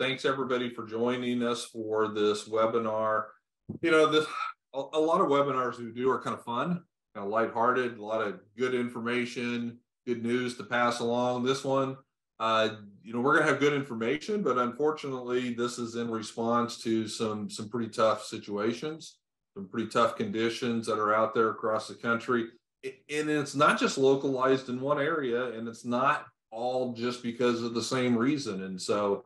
Thanks everybody for joining us for this webinar. You know, this a, a lot of webinars we do are kind of fun, kind of lighthearted, a lot of good information, good news to pass along. This one, uh, you know, we're going to have good information, but unfortunately, this is in response to some some pretty tough situations, some pretty tough conditions that are out there across the country. And it's not just localized in one area, and it's not all just because of the same reason. And so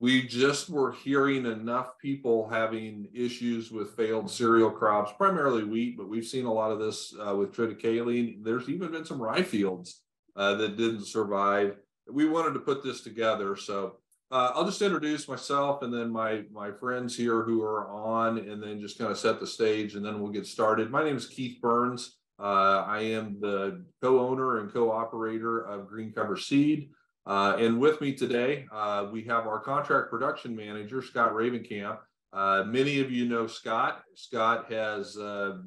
we just were hearing enough people having issues with failed cereal crops, primarily wheat, but we've seen a lot of this uh, with triticale. There's even been some rye fields uh, that didn't survive we wanted to put this together. So uh, I'll just introduce myself and then my my friends here who are on, and then just kind of set the stage, and then we'll get started. My name is Keith Berns. Uh, I am the co-owner and co-operator of Green Cover Seed. Uh, and with me today, uh, we have our contract production manager, Scott Ravenkamp. Uh, many of you know Scott. Scott has uh,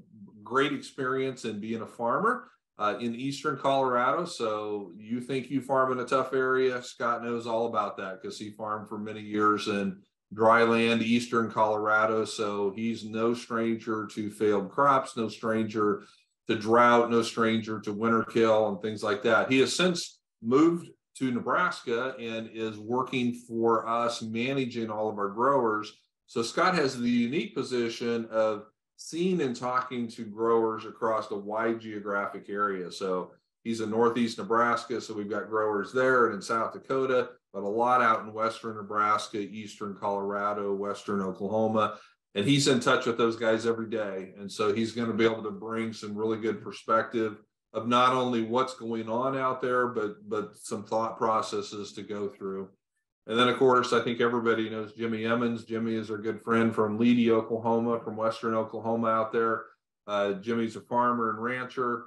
great experience in being a farmer uh, in eastern Colorado. So you think you farm in a tough area? Scott knows all about that because he farmed for many years in dry land, eastern Colorado. So he's no stranger to failed crops, no stranger to drought, no stranger to winter kill and things like that. He has since moved to Nebraska and is working for us managing all of our growers. So Scott has the unique position of seeing and talking to growers across a wide geographic area. So he's in Northeast Nebraska, so we've got growers there and in South Dakota, but a lot out in Western Nebraska, Eastern Colorado, Western Oklahoma. And he's in touch with those guys every day. And so he's going to be able to bring some really good perspective of not only what's going on out there, but but some thought processes to go through. And then, of course, I think everybody knows Jimmy Emmons. Jimmy is our good friend from Leedey, Oklahoma, from Western Oklahoma out there. Uh, Jimmy's a farmer and rancher.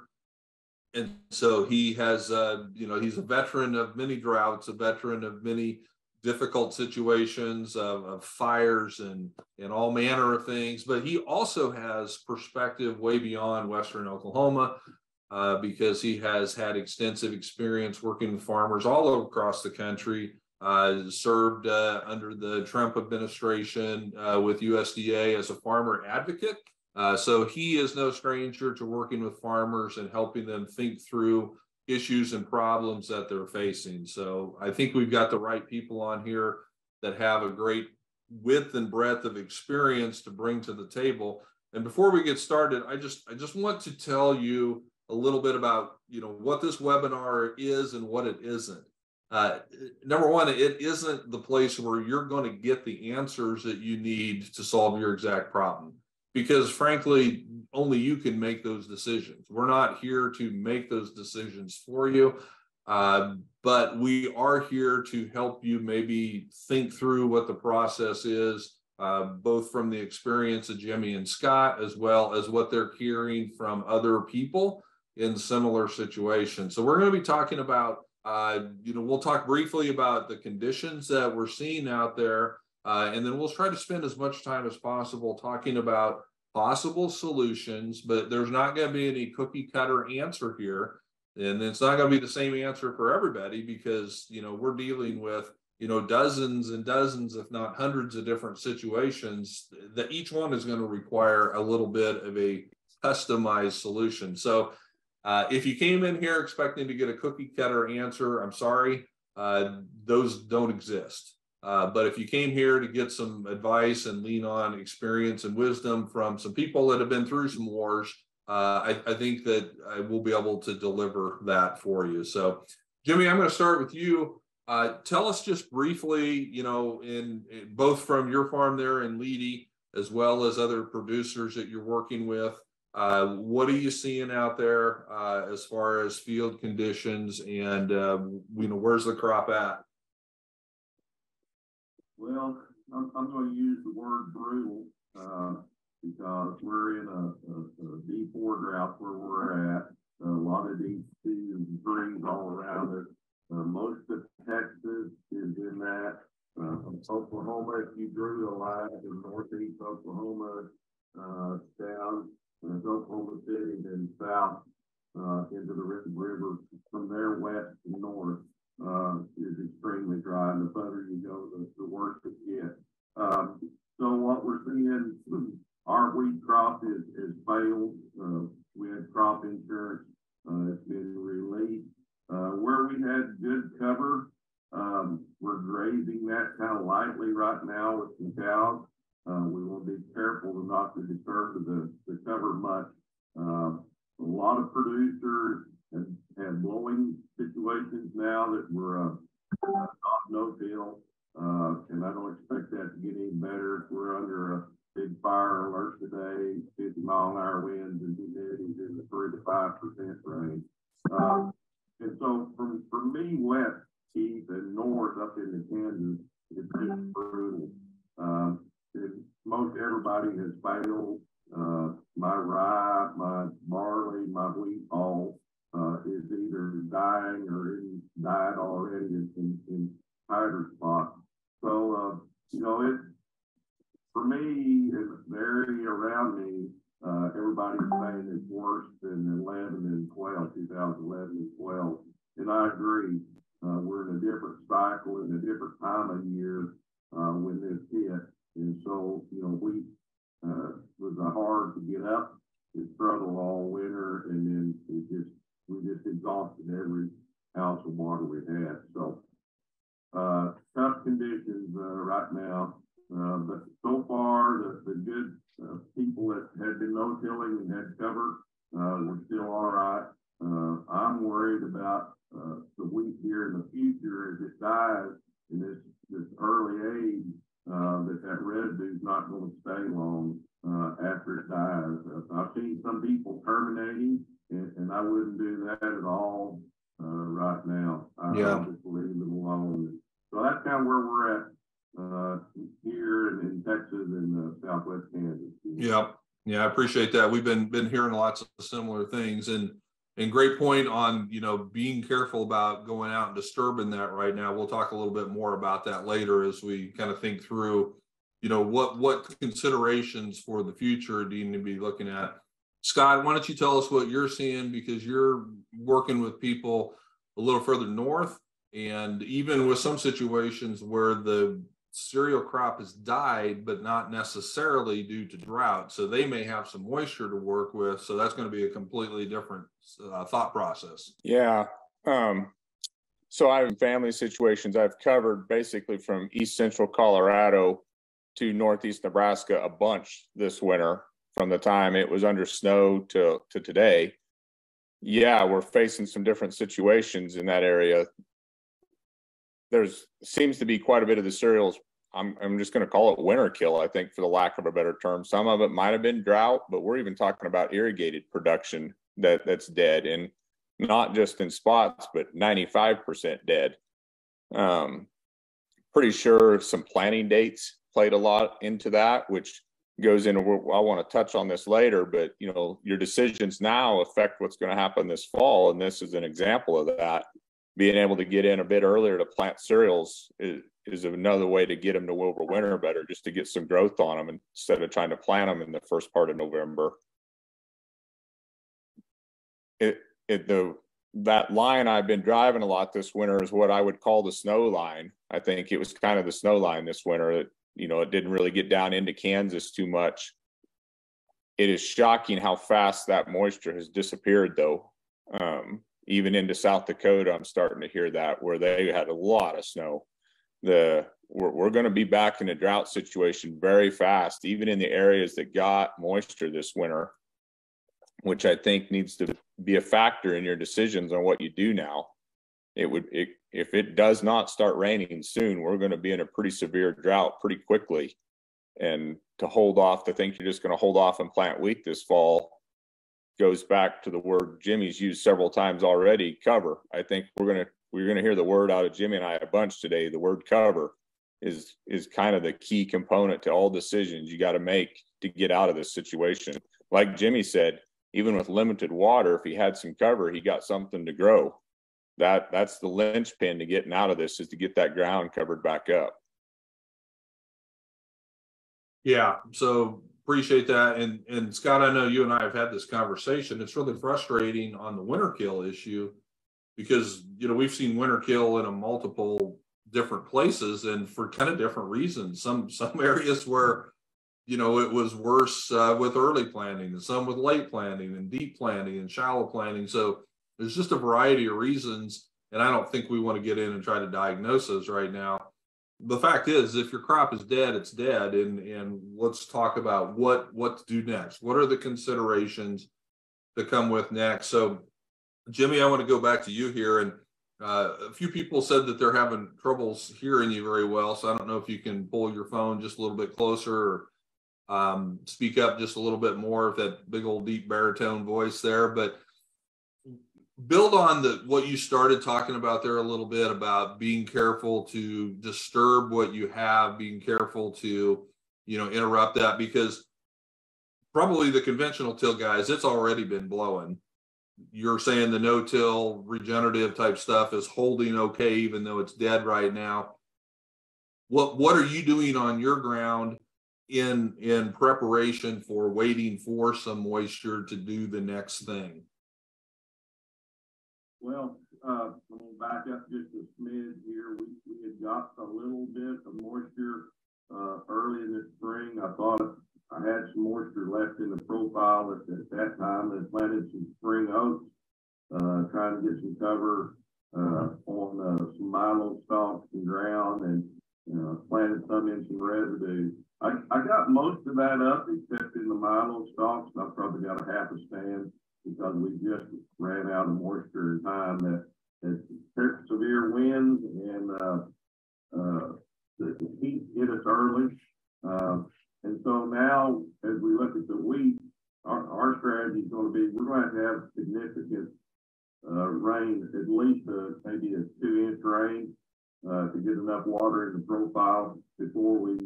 And so he has, uh, you know, he's a veteran of many droughts, a veteran of many difficult situations of, of, fires and and all manner of things but he also has perspective way beyond western oklahoma uh, because he has had extensive experience working with farmers all across the country uh, served uh, under the Trump administration uh, with USDA as a farmer advocate. Uh, so he is no stranger to working with farmers and helping them think through issues and problems that they're facing. So I think we've got the right people on here that have a great width and breadth of experience to bring to the table. And before we get started, I just I just want to tell you a little bit about you know what this webinar is and what it isn't. Uh, number one, it isn't the place where you're going to get the answers that you need to solve your exact problem. Because frankly, only you can make those decisions. We're not here to make those decisions for you, uh, but we are here to help you maybe think through what the process is, uh, both from the experience of Jimmy and Scott, as well as what they're hearing from other people in similar situations. So we're going to be talking about uh, you know, we'll talk briefly about the conditions that we're seeing out there, uh, and then we'll try to spend as much time as possible talking about possible solutions. But there's not going to be any cookie cutter answer here, and it's not going to be the same answer for everybody because you know we're dealing with you know dozens and dozens, if not hundreds, of different situations that each one is going to require a little bit of a customized solution. So uh, if you came in here expecting to get a cookie cutter answer, I'm sorry, uh, those don't exist. Uh, but if you came here to get some advice and lean on experience and wisdom from some people that have been through some wars, uh, I, I, think that I will be able to deliver that for you. So, Jimmy, I'm going to start with you. Uh, tell us just briefly, you know, in, in, both from your farm there in Leedey, as well as other producers that you're working with, uh, what are you seeing out there uh, as far as field conditions and uh, you know where's the crop at? Well, I'm, I'm going to use the word brutal uh, because we're in a, a, a D4 drought where we're at. A lot of these two and threes all around us. Uh, most of Texas is in that. Uh, Oklahoma, if you drew a line in northeast Oklahoma down uh, Oklahoma City, then south uh, into the river. From there west to north uh, is extremely dry. And the further you go, the, the worse it in, our wheat crop is, is failed. Uh, we had crop insurance. Uh, it's been released. Uh, where we had good cover, um, we're grazing that kind of lightly right now with some cows. Uh, we will be careful to not to disturb the, the cover much. Uh, a lot of producers have, have blowing situations now that we're uh, not no till, uh, and I don't expect that to get any better. We're under a big fire alert today, 50 mile an hour winds and humidities in the three to five percent range. Uh, and so from for me, west, east, and north up into Kansas, it's just brutal. Um, most everybody has failed. Uh, my rye, my barley, my wheat, all uh, is either dying or in, died already in, in, in tighter spots. So, uh, you know, it for me, the area around me, uh, everybody's saying it's worse than 11 and 12, 2011 and 12. And I agree. Uh, we're in a different cycle in a different time of year uh, when this hit. And so, you know, we uh, was hard to get up and struggle all winter, and then it just we just exhausted every ounce of water we had. So uh, tough conditions uh, right now, uh, but so far the, the good uh, people that had been no tilling and had cover uh, were still all right. Uh, I'm worried about the wheat here in the future as it dies in this this early age uh, that that residue is not going to stay long uh, after it dies. Uh, I've seen some people terminating, and, and, I wouldn't do that at all uh, right now. I yeah. just leave it alone. So that's kind of where we're at uh, here in, in, Texas and Southwest Kansas. Yeah, yeah, I appreciate that. We've been been hearing lots of similar things, and and great point on you know being careful about going out and disturbing that right now. We'll talk a little bit more about that later as we kind of think through you know what what considerations for the future do you need to be looking at? Scott why don't you tell us what you're seeing? Because you're working with people a little further north and even with some situations where the cereal crop has died, but not necessarily due to drought. So they may have some moisture to work with. So that's going to be a completely different uh, thought process. Yeah. Um, so I have family situations I've covered basically from east central Colorado to northeast Nebraska a bunch this winter from the time it was under snow to, to today. Yeah, we're facing some different situations in that area there's seems to be quite a bit of the cereals. I'm I'm just going to call it winter kill. I think, for the lack of a better term, some of it might have been drought, but we're even talking about irrigated production that that's dead, and not just in spots, but 95% dead. Um, pretty sure some planting dates played a lot into that, which goes into. I want to touch on this later, but you know, your decisions now affect what's going to happen this fall, and this is an example of that being able to get in a bit earlier to plant cereals is, is another way to get them to overwinter better, just to get some growth on them instead of trying to plant them in the first part of November. It, it the that line I've been driving a lot this winter is what I would call the snow line. I think it was kind of the snow line this winter. It, you know, it didn't really get down into Kansas too much. It is shocking how fast that moisture has disappeared, though. Um, even into South Dakota, I'm starting to hear that where they had a lot of snow. The we're, we're going to be back in a drought situation very fast, even in the areas that got moisture this winter, which I think needs to be a factor in your decisions on what you do now. It would, it, if it does not start raining soon, we're going to be in a pretty severe drought pretty quickly. And to hold off, to think you're just going to hold off and plant wheat this fall goes back to the word Jimmy's used several times already, cover. I think we're gonna we're gonna hear the word out of Jimmy and I a bunch today. The word cover is is kind of the key component to all decisions you got to make to get out of this situation. Like Jimmy said, even with limited water, if he had some cover, he got something to grow. That that's the linchpin to getting out of this is to get that ground covered back up. Yeah. So appreciate that. And and Scott, I know you and I have had this conversation. It's really frustrating on the winter kill issue because you know we've seen winter kill in a multiple different places and for kind of different reasons. Some some areas where you know, it was worse uh, with early planting and some with late planting and deep planting and shallow planting. So there's just a variety of reasons. And I don't think we want to get in and try to diagnose those right now. The fact is, if your crop is dead, it's dead. And, and let's talk about what, what to do next. What are the considerations that come with next? So, Jimmy, I want to go back to you here. And uh, a few people said that they're having troubles hearing you very well. So I don't know if you can pull your phone just a little bit closer or um, speak up just a little bit more of that big old deep baritone voice there. But build on the what you started talking about there a little bit about being careful to disturb what you have, being careful to you know interrupt that because probably the conventional till guys, it's already been blowing you're saying the no-till regenerative type stuff is holding okay, even though it's dead right now. What what are you doing on your ground in in preparation for waiting for some moisture to do the next thing? Well, uh, we'll back up just a smidge here. We, we had got a little bit of moisture uh, early in the spring. I thought I had some moisture left in the profile at, at that time and planted some spring oats, uh, trying to get some cover uh, on uh, some milo stalks and ground and uh, planted some in some residue. I, I got most of that up except in the milo stalks. I probably got a half a stand because we just ran out of moisture in time that, that severe winds and uh, uh, the, the heat hit us early. Uh, and so now, as we look at the wheat, our, our strategy is going to be we're going to have significant uh, rain, at least a, maybe a two inch rain uh, to get enough water in the profile before we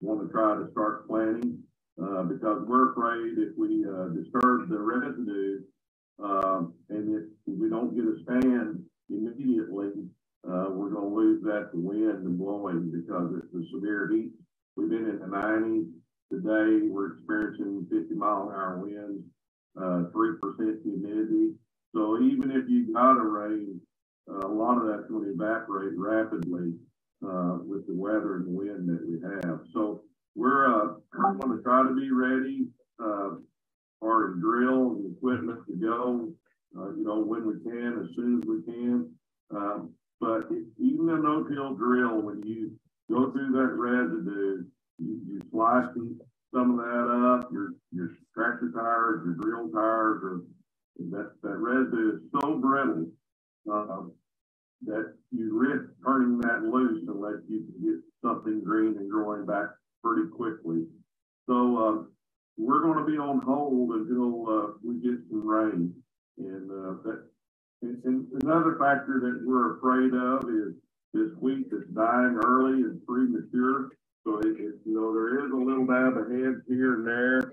want to try to start planting. Uh, because we're afraid if we uh, disturb the residue um, and if we don't get a stand immediately, uh, we're going to lose that to wind and blowing because it's the severe heat We've been in the 90s. Today, we're experiencing 50 mile an hour winds, uh, 3% humidity. So even if you got a rain, uh, a lot of that's going to evaporate rapidly uh, with the weather and wind that we have. So we're, uh, going to try to be ready uh, for drill and equipment to go, uh, you know, when we can, as soon as we can. Um, but even a no-till drill, when you go through that residue, you, you slice some of that up, your, your tractor tires, your drill tires, or that, that residue is so brittle uh, that you risk turning that loose unless you can get something green and growing back pretty quickly. So uh, we're going to be on hold until uh, we get some rain. And uh, that and, and another factor that we're afraid of is this wheat that's dying early and premature. So it, it, you know, there is a little dab of heads here and there,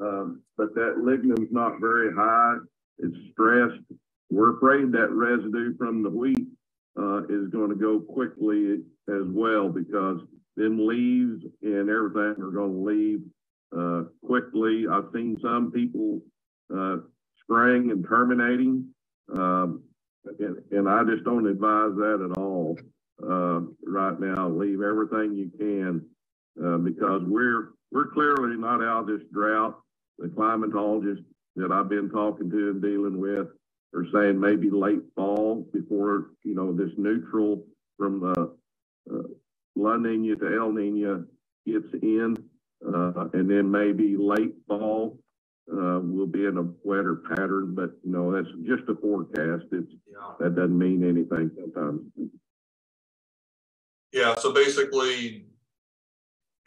um, but that lignum's not very high. It's stressed. We're afraid that residue from the wheat uh, is going to go quickly as well because then leaves and everything are going to leave uh, quickly. I've seen some people uh, spraying and terminating. Um, and, and I just don't advise that at all uh, right now. Leave everything you can uh, because we're we're clearly not out of this drought. The climatologists that I've been talking to and dealing with are saying maybe late fall before you know this neutral from the uh, La Nina to El Nina gets in, uh, and then maybe late fall uh, we'll be in a wetter pattern, but you know, that's just a forecast. It's, yeah. that doesn't mean anything sometimes. Yeah. So basically,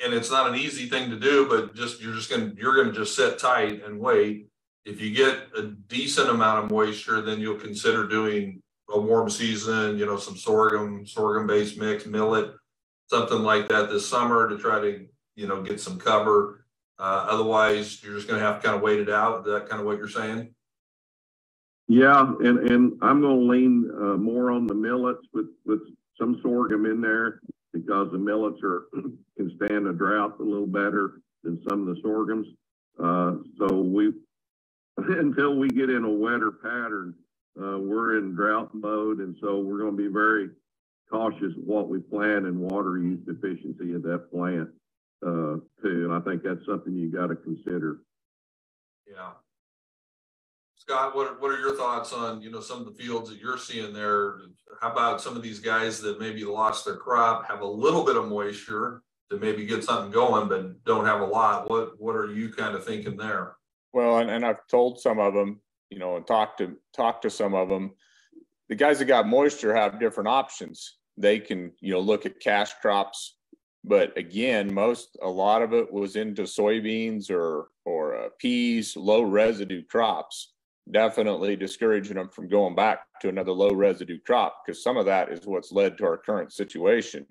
and it's not an easy thing to do, but just, you're just going to, you're going to just sit tight and wait. If you get a decent amount of moisture, then you'll consider doing a warm season, you know, some sorghum, sorghum based mix, millet, something like that this summer to try to, you know, get some cover uh, otherwise, you're just going to have to kind of wait it out. Is that kind of what you're saying? Yeah, and and I'm going to lean uh, more on the millets with with some sorghum in there because the millets are can stand a drought a little better than some of the sorghums. Uh, so we until we get in a wetter pattern, uh, we're in drought mode, and so we're going to be very cautious of what we plant and water use efficiency of that plant. uh, too. And I think that's something you got to consider. Yeah. Scott, what, what are your thoughts on, you know, some of the fields that you're seeing there? How about some of these guys that maybe lost their crop, have a little bit of moisture to maybe get something going, but don't have a lot? What, what are you kind of thinking there? Well, and, and I've told some of them, you know, and talked to, talked to some of them. The guys that got moisture have different options. They can, you know, look at cash crops, but again, most, a lot of it was into soybeans or, or uh, peas, low residue crops. Definitely discouraging them from going back to another low residue crop because some of that is what's led to our current situation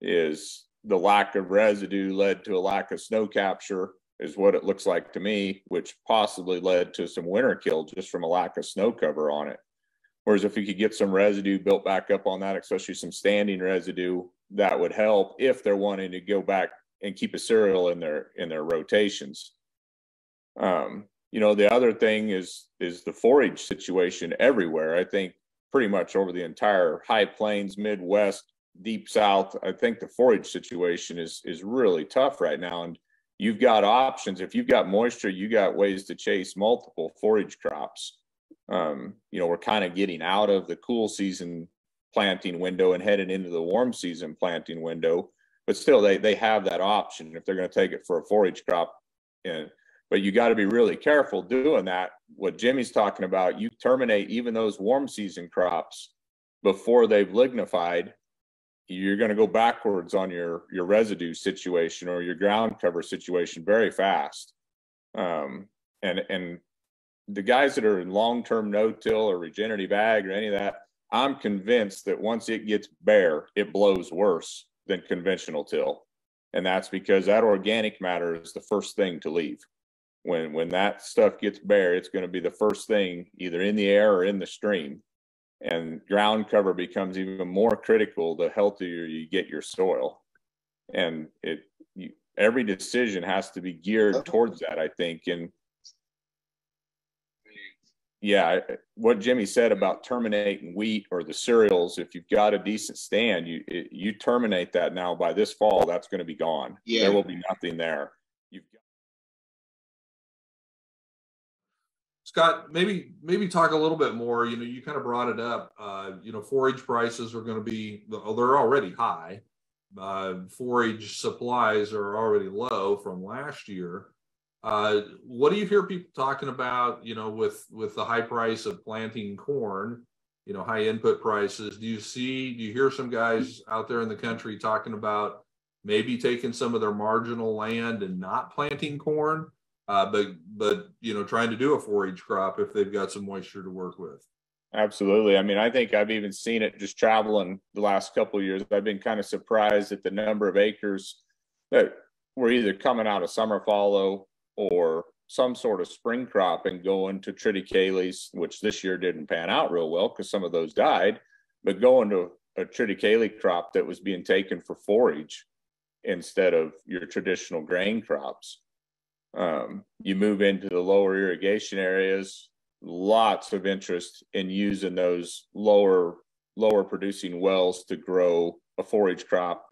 is the lack of residue led to a lack of snow capture is what it looks like to me which possibly led to some winter kill just from a lack of snow cover on it whereas if you could get some residue built back up on that especially some standing residue that would help if they're wanting to go back and keep a cereal in their in their rotations. Um, you know the other thing is is the forage situation everywhere. I think pretty much over the entire high plains midwest deep south i think the forage situation is is really tough right now. And you've got options. If you've got moisture you got ways to chase multiple forage crops um, you know we're kind of getting out of the cool season planting window and heading into the warm season planting window but still they they have that option if they're going to take it for a forage crop and but you got to be really careful doing that. What Jimmy's talking about, you terminate even those warm season crops before they've lignified. You're going to go backwards on your your residue situation or your ground cover situation very fast. Um, and and the guys that are in long term no till or regenerative ag or any of that, I'm convinced that once it gets bare, it blows worse than conventional till. And that's because that organic matter is the first thing to leave when when that stuff gets bare, it's going to be the first thing either in the air or in the stream. And ground cover becomes even more critical the healthier you get your soil. And it you, every decision has to be geared oh. towards that, I think. And yeah, what Jimmy said about terminating wheat or the cereals, if you've got a decent stand, you you terminate that now by this fall, that's going to be gone. Yeah. There will be nothing there. You've got Scott, maybe maybe talk a little bit more. You know, you kind of brought it up. Uh, you know, forage prices are going to be oh, they're already high. Uh, forage supplies are already low from last year. Uh, what do you hear people talking about? You know, with with the high price of planting corn, you know, high input prices. Do you see? Do you hear some guys out there in the country talking about maybe taking some of their marginal land and not planting corn? uh, but but you know trying to do a forage crop if they've got some moisture to work with. Absolutely. I mean, I think I've even seen it just traveling the last couple of years. I've been kind of surprised at the number of acres that were either coming out of summer fallow or some sort of spring crop and going to triticales, which this year didn't pan out real well because some of those died, but going to a triticale crop that was being taken for forage instead of your traditional grain crops. Um, you move into the lower irrigation areas, lots of interest in using those lower lower producing wells to grow a forage crop.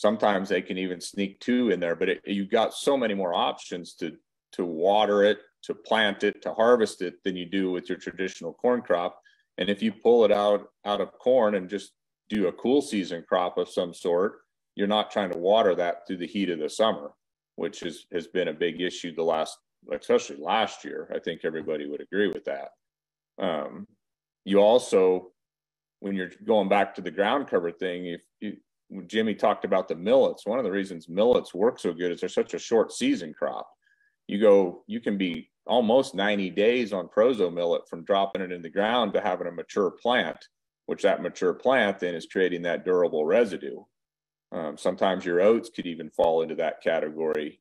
Sometimes they can even sneak two in there, but it, you've got so many more options to to water it, to plant it, to harvest it than you do with your traditional corn crop. And if you pull it out out of corn and just do a cool season crop of some sort, you're not trying to water that through the heat of the summer which is, has been a big issue the last, especially last year. I think everybody would agree with that. Um, you also, when you're going back to the ground cover thing, if you, Jimmy talked about the millets, one of the reasons millets work so good is they're such a short season crop. You go, you can be almost 90 days on proso millet from dropping it in the ground to having a mature plant, which that mature plant then is creating that durable residue. Um, sometimes your oats could even fall into that category.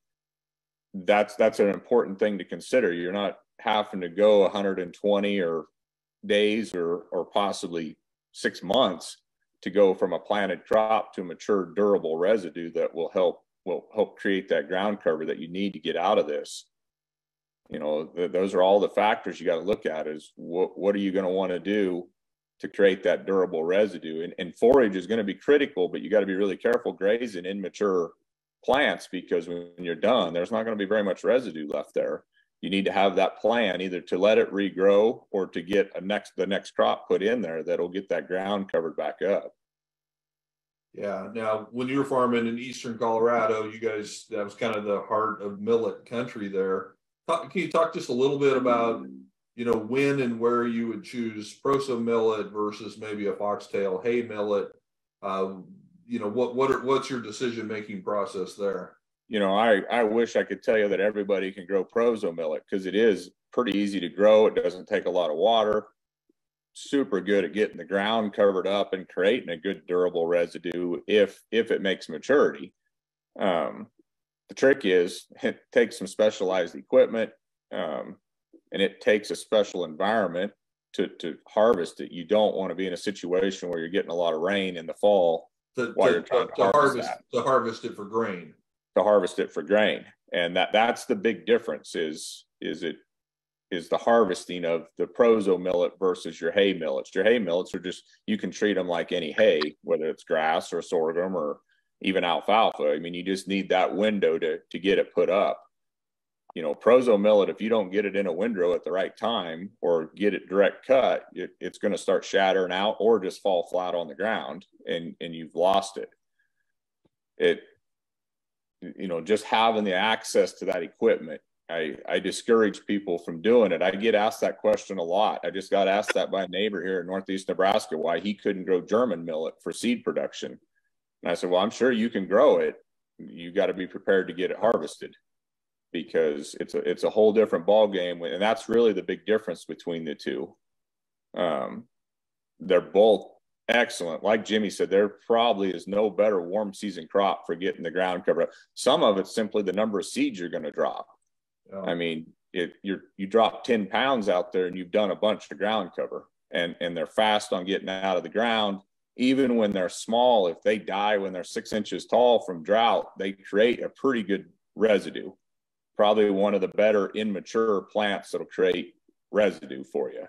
That's that's an important thing to consider. You're not having to go 120 or days or or possibly six months to go from a planted crop to mature durable residue that will help will help create that ground cover that you need to get out of this you know th- those are all the factors you got to look at is what what are you going to want to do to create that durable residue. And, and forage is going to be critical, but you got to be really careful grazing immature plants because when you're done, there's not going to be very much residue left there. You need to have that plan either to let it regrow or to get a next the next crop put in there that'll get that ground covered back up. Yeah. Now, when you were farming in eastern Colorado, you guys that was kind of the heart of millet country there. Talk, can you talk just a little bit about you know when and where you would choose proso millet versus maybe a foxtail hay millet? Uh, you know what what are, what's your decision making process there? You know, I I wish I could tell you that everybody can grow proso millet because it is pretty easy to grow. It doesn't take a lot of water super good at getting the ground covered up and creating a good durable residue if if it makes maturity. Um, the trick is it takes some specialized equipment um, and it takes a special environment to to harvest it. You don't want to be in a situation where you're getting a lot of rain in the fall to, while to, you're trying to, to harvest, harvest to harvest it for grain. To harvest it for grain, and that that's the big difference. Is is it is the harvesting of the proso millet versus your hay millets. Your hay millets are just you can treat them like any hay, whether it's grass or sorghum or even alfalfa. I mean, you just need that window to to get it put up. You know, proso millet, if you don't get it in a windrow at the right time or get it direct cut, it, it's going to start shattering out or just fall flat on the ground, and and you've lost it. It, you know, just having the access to that equipment I, I discourage people from doing it. I get asked that question a lot. I just got asked that by a neighbor here in Northeast Nebraska why he couldn't grow German millet for seed production. And I said, Well, I'm sure you can grow it. You got to be prepared to get it harvested because it's a it's a whole different ball game. And that's really the big difference between the two. Um, they're both excellent. Like Jimmy said, there probably is no better warm season crop for getting the ground covered. Some of it's simply the number of seeds you're going to drop I mean, if you're you drop 10 pounds out there and you've done a bunch of ground cover and and they're fast on getting out of the ground, even when they're small, if they die when they're six inches tall from drought, they create a pretty good residue. Probably one of the better immature plants that'll create residue for you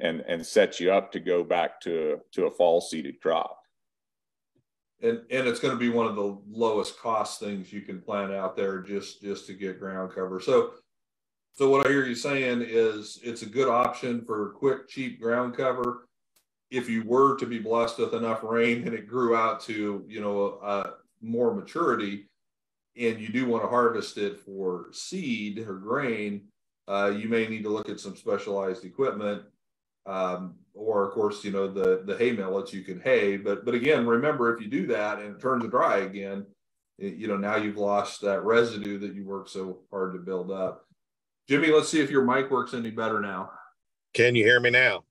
and and set you up to go back to to a fall seeded crop. And and it's going to be one of the lowest cost things you can plant out there just just to get ground cover. So so what i hear you saying is it's a good option for quick cheap ground cover. If you were to be blessed with enough rain and it grew out to you know uh, more maturity and you do want to harvest it for seed or grain uh, you may need to look at some specialized equipment um, or of course, you know, the, the hay millets you can hay, but, but again, remember if you do that and it turns dry again, it, you know, now you've lost that residue that you worked so hard to build up. Jimmy, let's see if your mic works any better now. Can you hear me now?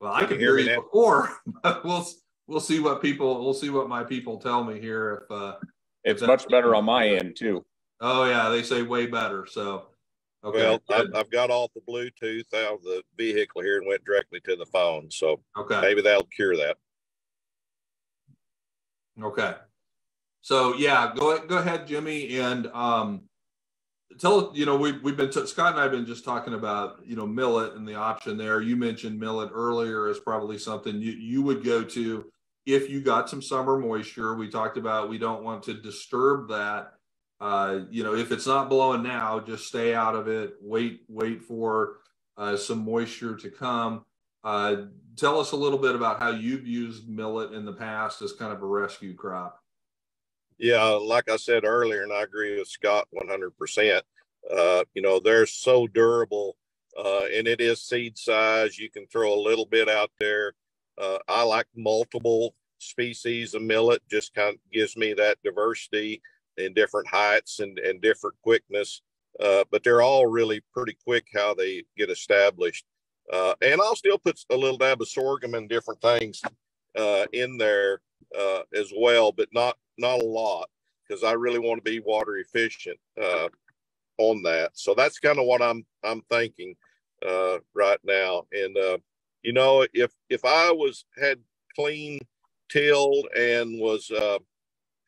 Well, I could hear, hear you before, but we'll we'll see what people we'll see what my people tell me here. If uh, it's if much better on my end too. Oh yeah, they say way better. So Okay. Well, I've, I've, got off the Bluetooth out of the vehicle here and went directly to the phone. So okay. maybe that'll cure that. Okay. So yeah, go go ahead, Jimmy, and um, tell you know we we've been t- Scott and I've been just talking about you know millet and the option there. You mentioned millet earlier as probably something you you would go to if you got some summer moisture. We talked about we don't want to disturb that uh, you know, if it's not blowing now, just stay out of it. Wait, wait for uh, some moisture to come. Uh, tell us a little bit about how you've used millet in the past as kind of a rescue crop. Yeah, like I said earlier, and I agree with Scott 100%. Uh, you know, they're so durable, uh, and it is seed size. You can throw a little bit out there. Uh, I like multiple species of millet, just kind of gives me that diversity in different heights and, and different quickness. Uh, but they're all really pretty quick how they get established. Uh, and I'll still put a little dab of sorghum and different things uh, in there uh, as well, but not not a lot because I really want to be water efficient uh, on that. So that's kind of what I'm I'm thinking uh, right now. And you know, if if I was had clean tilled and was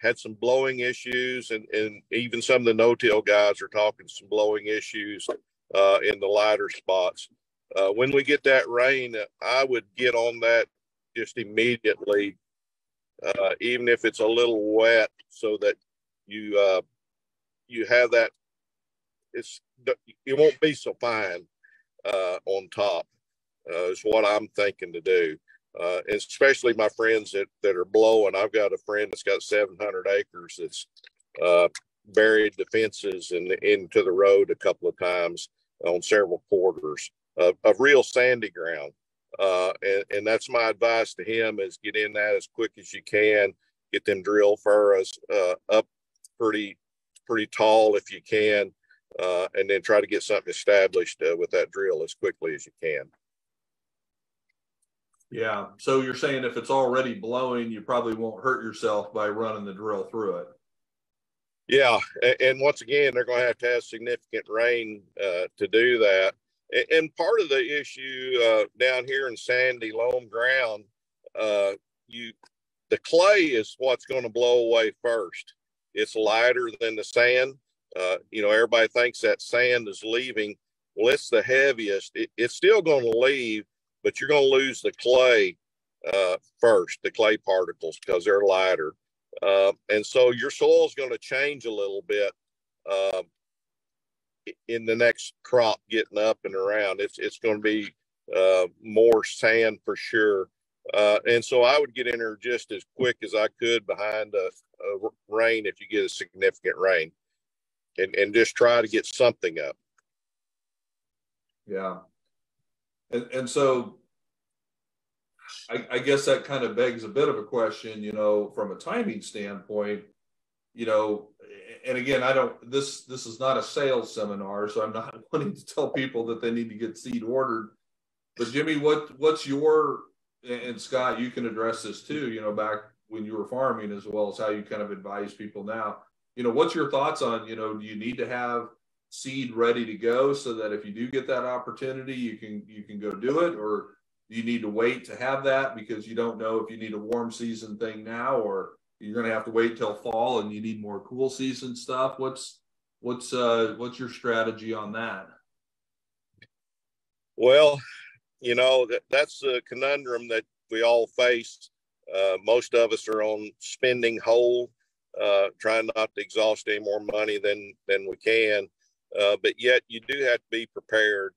had some blowing issues, and, and even some of the no-till guys are talking some blowing issues uh, in the lighter spots. Uh, when we get that rain, I would get on that just immediately uh, even if it's a little wet, so that you uh, you have that. It's it won't be so fine uh, on top. Uh, is what I'm thinking to do. Uh, especially my friends that, that are blowing. I've got a friend that's got 700 acres that's uh, buried the fences and into the road a couple of times on several quarters of, of real sandy ground. Uh, and, and that's my advice to him is get in that as quick as you can, get them drill furrows uh, up pretty, pretty tall if you can, uh, and then try to get something established uh, with that drill as quickly as you can. Yeah. So you're saying if it's already blowing, you probably won't hurt yourself by running the drill through it. Yeah, and once again, they're going to have to have significant rain uh, to do that. And part of the issue uh, down here in sandy loam ground, uh, you the clay is what's going to blow away first. It's lighter than the sand. Uh, you know, everybody thinks that sand is leaving. Well, it's the heaviest. It, it's still going to leave, but you're going to lose the clay uh, first, the clay particles, because they're lighter. Uh, and so your soil is going to change a little bit uh, in the next crop getting up and around. It's it's going to be uh, more sand for sure. Uh, and so I would get in there just as quick as I could behind a, a rain if you get a significant rain, and and just try to get something up. Yeah, and and so I, I, guess that kind of begs a bit of a question, you know, from a timing standpoint, you know, and again, I don't, this, this is not a sales seminar, so I'm not wanting to tell people that they need to get seed ordered. But Jimmy, what, what's your, and Scott, you can address this too, you know, back when you were farming as well as how you kind of advise people now, you know, what's your thoughts on, you know, do you need to have seed ready to go so that if you do get that opportunity, you can, you can go do it or, do you need to wait to have that because you don't know if you need a warm season thing now or you're going to have to wait till fall and you need more cool season stuff. What's what's uh what's your strategy on that? Well you know that, that's the conundrum that we all face. Uh, most of us are on spending whole uh, trying not to exhaust any more money than than we can uh, but yet you do have to be prepared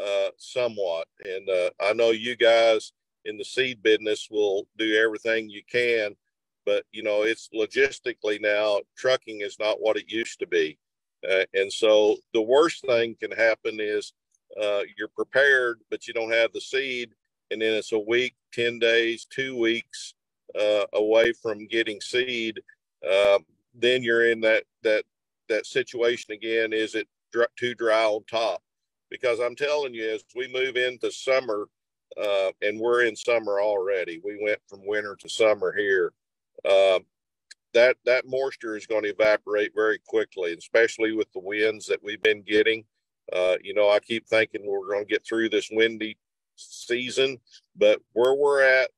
uh, somewhat. And uh, I know you guys in the seed business will do everything you can, but you know it's logistically now trucking is not what it used to be, uh, and so the worst thing can happen is uh, you're prepared, but you don't have the seed, and then it's a week, ten days, two weeks away from getting seed. Um, then you're in that that that situation again. Is it dr- too dry on top? because I'm telling you, as we move into summer, uh, and we're in summer already, we went from winter to summer here. Uh, that that moisture is going to evaporate very quickly, especially with the winds that we've been getting. Uh, you know, I keep thinking we're going to get through this windy season, but where we're at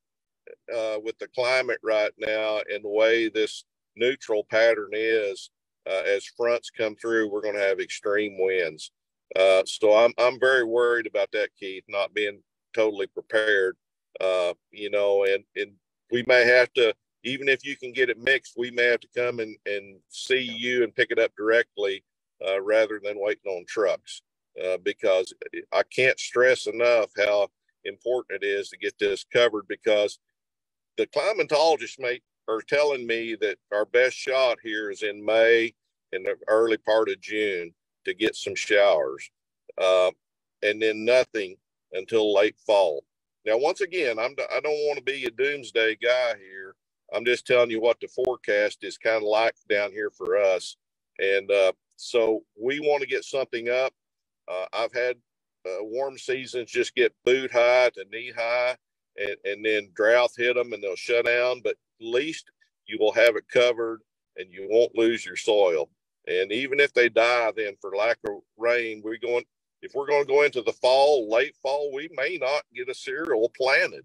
uh, with the climate right now and the way this neutral pattern is, uh, as fronts come through, we're going to have extreme winds. Uh, so I'm I'm very worried about that, Keith, not being totally prepared. Uh, you know, and and we may have to, even if you can get it mixed, we may have to come and and see you and pick it up directly uh, rather than waiting on trucks. Uh, because I can't stress enough how important it is to get this covered because the climatologists may are telling me that our best shot here is in May and the early part of June to get some showers, uh, and then nothing until late fall. Now, once again, I'm I don't want to be a doomsday guy here. I'm just telling you what the forecast is kind of like down here for us, and uh, so we want to get something up. Uh, I've had uh, warm seasons just get boot high to knee high, and, and then drought hit them and they'll shut down. But at least you will have it covered, and you won't lose your soil. And even if they die, then for lack of rain, we're going. If we're going to go into the fall, late fall, we may not get a cereal planted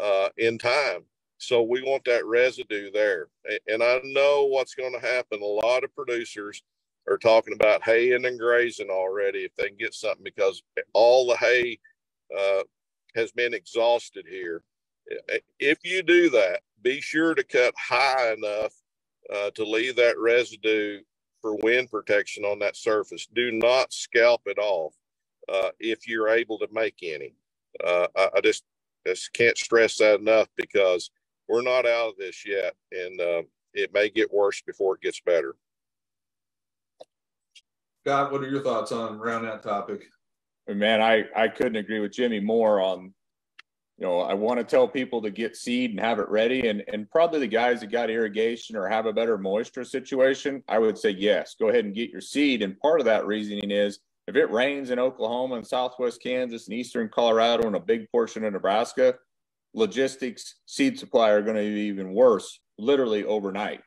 uh, in time. So we want that residue there. And I know what's going to happen. A lot of producers are talking about haying and grazing already if they can get something because all the hay uh, has been exhausted here. If you do that, be sure to cut high enough uh, to leave that residue for wind protection on that surface. Do not scalp it off uh, if you're able to make any. Uh, I, I, just just can't stress that enough because we're not out of this yet, and uh, it may get worse before it gets better. Scott, what are your thoughts on around that topic? Man, I I couldn't agree with Jimmy more on you know, I want to tell people to get seed and have it ready. And, and probably the guys that got irrigation or have a better moisture situation, I would say, yes, go ahead and get your seed. And part of that reasoning is if it rains in Oklahoma and Southwest Kansas and Eastern Colorado and a big portion of Nebraska, logistics, seed supply are going to be even worse, literally overnight.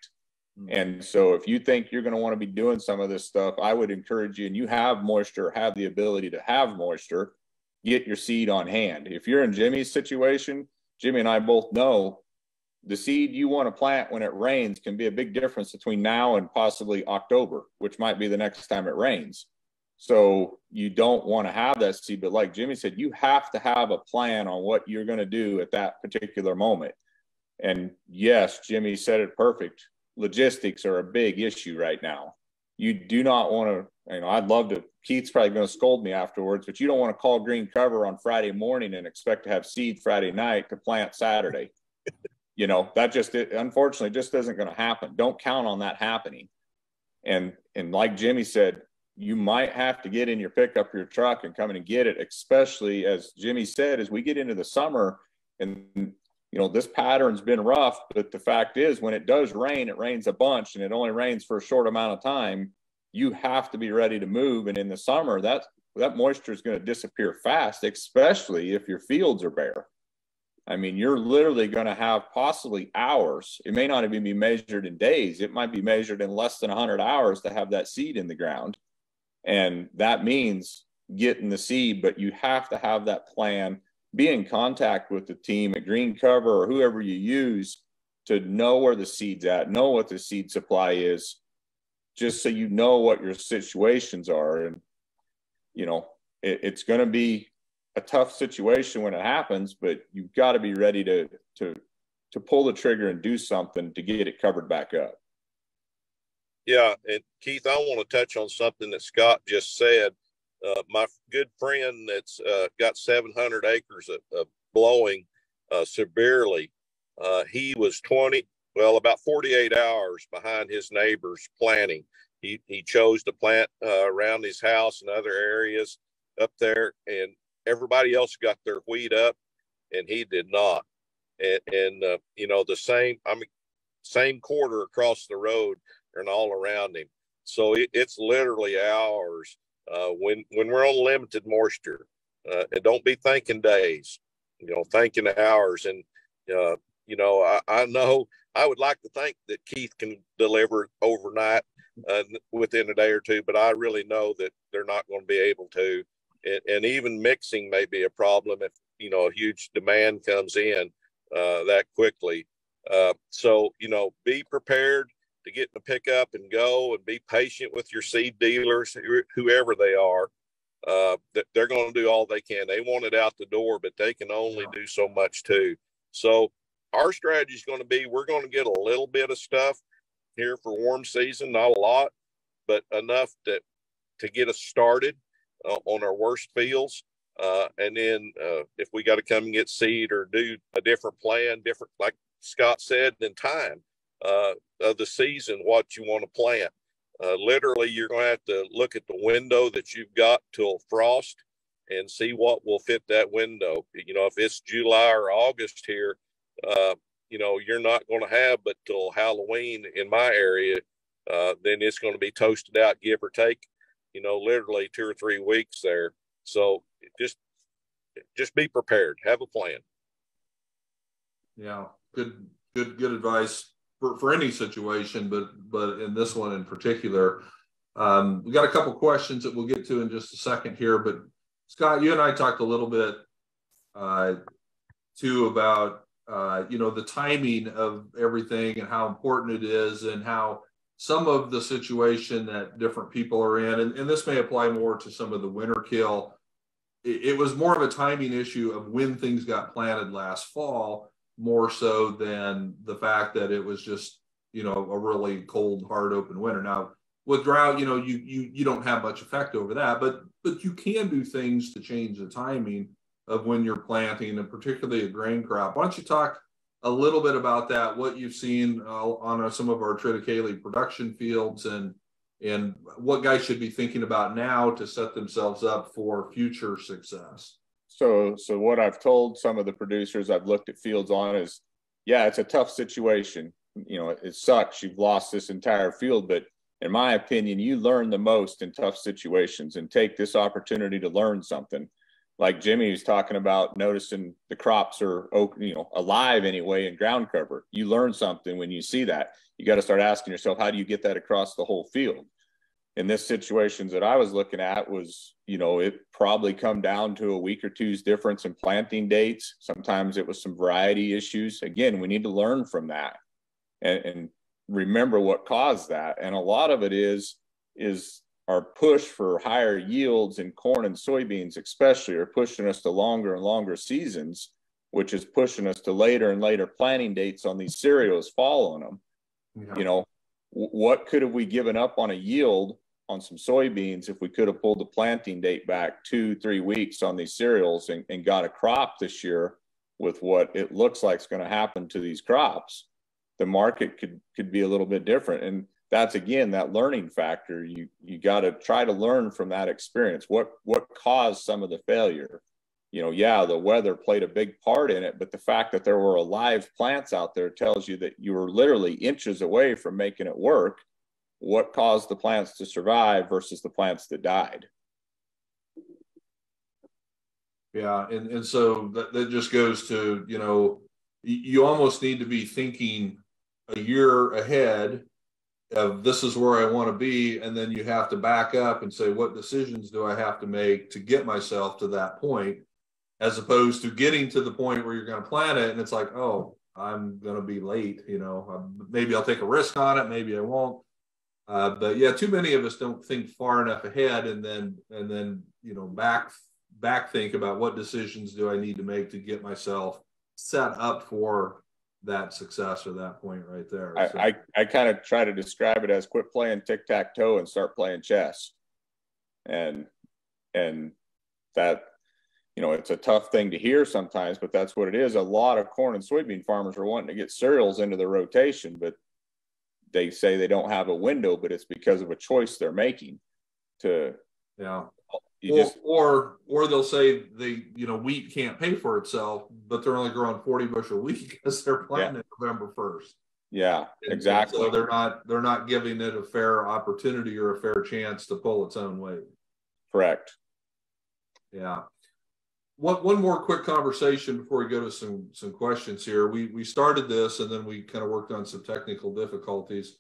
Mm-hmm. And so if you think you're going to want to be doing some of this stuff, I would encourage you, and you have moisture, have the ability to have moisture get your seed on hand. If you're in Jimmy's situation, Jimmy and I both know the seed you want to plant when it rains can be a big difference between now and possibly October, which might be the next time it rains. So you don't want to have that seed. But like Jimmy said, you have to have a plan on what you're going to do at that particular moment. And yes, Jimmy said it perfect. Logistics are a big issue right now. You do not want to you know, I'd love to. Keith's probably going to scold me afterwards, but you don't want to call green cover on Friday morning and expect to have seed Friday night to plant Saturday. you know, that just it, unfortunately just isn't going to happen. Don't count on that happening. And and like Jimmy said, you might have to get in your pickup your truck and come in and get it, especially as Jimmy said, as we get into the summer and you know this pattern's been rough, but the fact is when it does rain, it rains a bunch and it only rains for a short amount of time you have to be ready to move. And in the summer, that that moisture is going to disappear fast, especially if your fields are bare. I mean, you're literally going to have possibly hours. It may not even be measured in days. It might be measured in less than 100 hours to have that seed in the ground. And that means getting the seed, but you have to have that plan, be in contact with the team at Green Cover or whoever you use to know where the seed's at, know what the seed supply is, just so you know what your situations are. And, you know, it, it's going to be a tough situation when it happens, but you've got to be ready to, to, to pull the trigger and do something to get it covered back up. Yeah. And Keith, I want to touch on something that Scott just said. Uh, my good friend that's uh, got 700 acres of, of blowing uh, severely. Uh, he was 20, well, about 48 hours behind his neighbors planting. He, he chose to plant uh, around his house and other areas up there, and everybody else got their wheat up, and he did not. And, and you know, the same, I mean, same quarter across the road and all around him. So it, it's literally hours uh, when when we're on limited moisture. Uh, and don't be thinking days, you know, thinking hours. And uh, you know, I, I know I would like to think that Keith can deliver overnight uh, within a day or two, but I really know that they're not going to be able to. And, and, even mixing may be a problem if you know a huge demand comes in uh, that quickly. Uh, so you know, be prepared to get in the pickup and go, and be patient with your seed dealers, whoever they are. Uh, they're going to do all they can. They want it out the door, but they can only do so much too. So our strategy is going to be we're going to get a little bit of stuff here for warm season, not a lot, but enough to to get us started uh, on our worst fields. Uh, and then uh, if we got to come and get seed or do a different plan, different like Scott said, in time uh, of the season, what you want to plant. Uh, literally, you're going to have to look at the window that you've got till frost and see what will fit that window. You know, if it's July or August here, uh, you know, you're not going to have but till Halloween in my area. Uh, then it's going to be toasted out, give or take, you know, literally two or three weeks there. So just, just be prepared. Have a plan. Yeah, good, good, good advice for, for any situation, but but in this one in particular, um, we got a couple questions that we'll get to in just a second here. But Scott, you and I talked a little bit uh, too about uh, you know, the timing of everything and how important it is and how some of the situation that different people are in, and, and this may apply more to some of the winter kill. It, it, was more of a timing issue of when things got planted last fall. More so than the fact that it was just you know a really cold hard open winter. Now with drought you know you you you don't have much effect over that but but you can do things to change the timing of when you're planting and particularly a grain crop. Why don't you talk a little bit about that what you've seen uh, on uh, some of our triticale production fields and and what guys should be thinking about now to set themselves up for future success so so what i've told some of the producers i've looked at fields on is yeah it's a tough situation. You know it sucks. You've lost this entire field but in my opinion you learn the most in tough situations and take this opportunity to learn something. Like jimmy was talking about noticing the crops are you know alive anyway in ground cover. You learn something when you see that. You got to start asking yourself how do you get that across the whole field in this situations that I was looking at was, you know, it probably come down to a week or two's difference in planting dates. Sometimes it was some variety issues. Again, we need to learn from that and, and remember what caused that. And a lot of it is is our push for higher yields in corn and soybeans, especially, are pushing us to longer and longer seasons, which is pushing us to later and later planting dates on these cereals following them. Yeah. You know, what could have we given up on a yield on some soybeans if we could have pulled the planting date back two, three weeks on these cereals and, and got a crop this year with what it looks like is going to happen to these crops, the market could could be a little bit different. And that's again that learning factor. You you got to try to learn from that experience. What what caused some of the failure? You know, yeah, the weather played a big part in it, but the fact that there were alive plants out there tells you that you were literally inches away from making it work. What caused the plants to survive versus the plants that died? Yeah, and, and so that, that just goes to, you know, you almost need to be thinking a year ahead of this is where I want to be. And then you have to back up and say, what decisions do I have to make to get myself to that point? As opposed to getting to the point where you're going to plan it and it's like, oh, I'm going to be late. You know, maybe I'll take a risk on it, maybe I won't. Uh, but yeah, too many of us don't think far enough ahead and then and then you know back back think about what decisions do I need to make to get myself set up for that success or that point right there. I, so. I, I kind of try to describe it as quit playing tic tac toe and start playing chess. And and that you know, it's a tough thing to hear sometimes, but that's what it is. A lot of corn and soybean farmers are wanting to get cereals into the rotation, but they say they don't have a window, but it's because of a choice they're making to yeah. Or, just, or or they'll say they you know wheat can't pay for itself, but they're only growing 40 bushel wheat because they're planting yeah. it November 1st. Yeah, and exactly. So they're not they're not giving it a fair opportunity or a fair chance to pull its own weight. Correct. Yeah one, one more quick conversation before we go to some some questions here. We we started this and then we kind of worked on some technical difficulties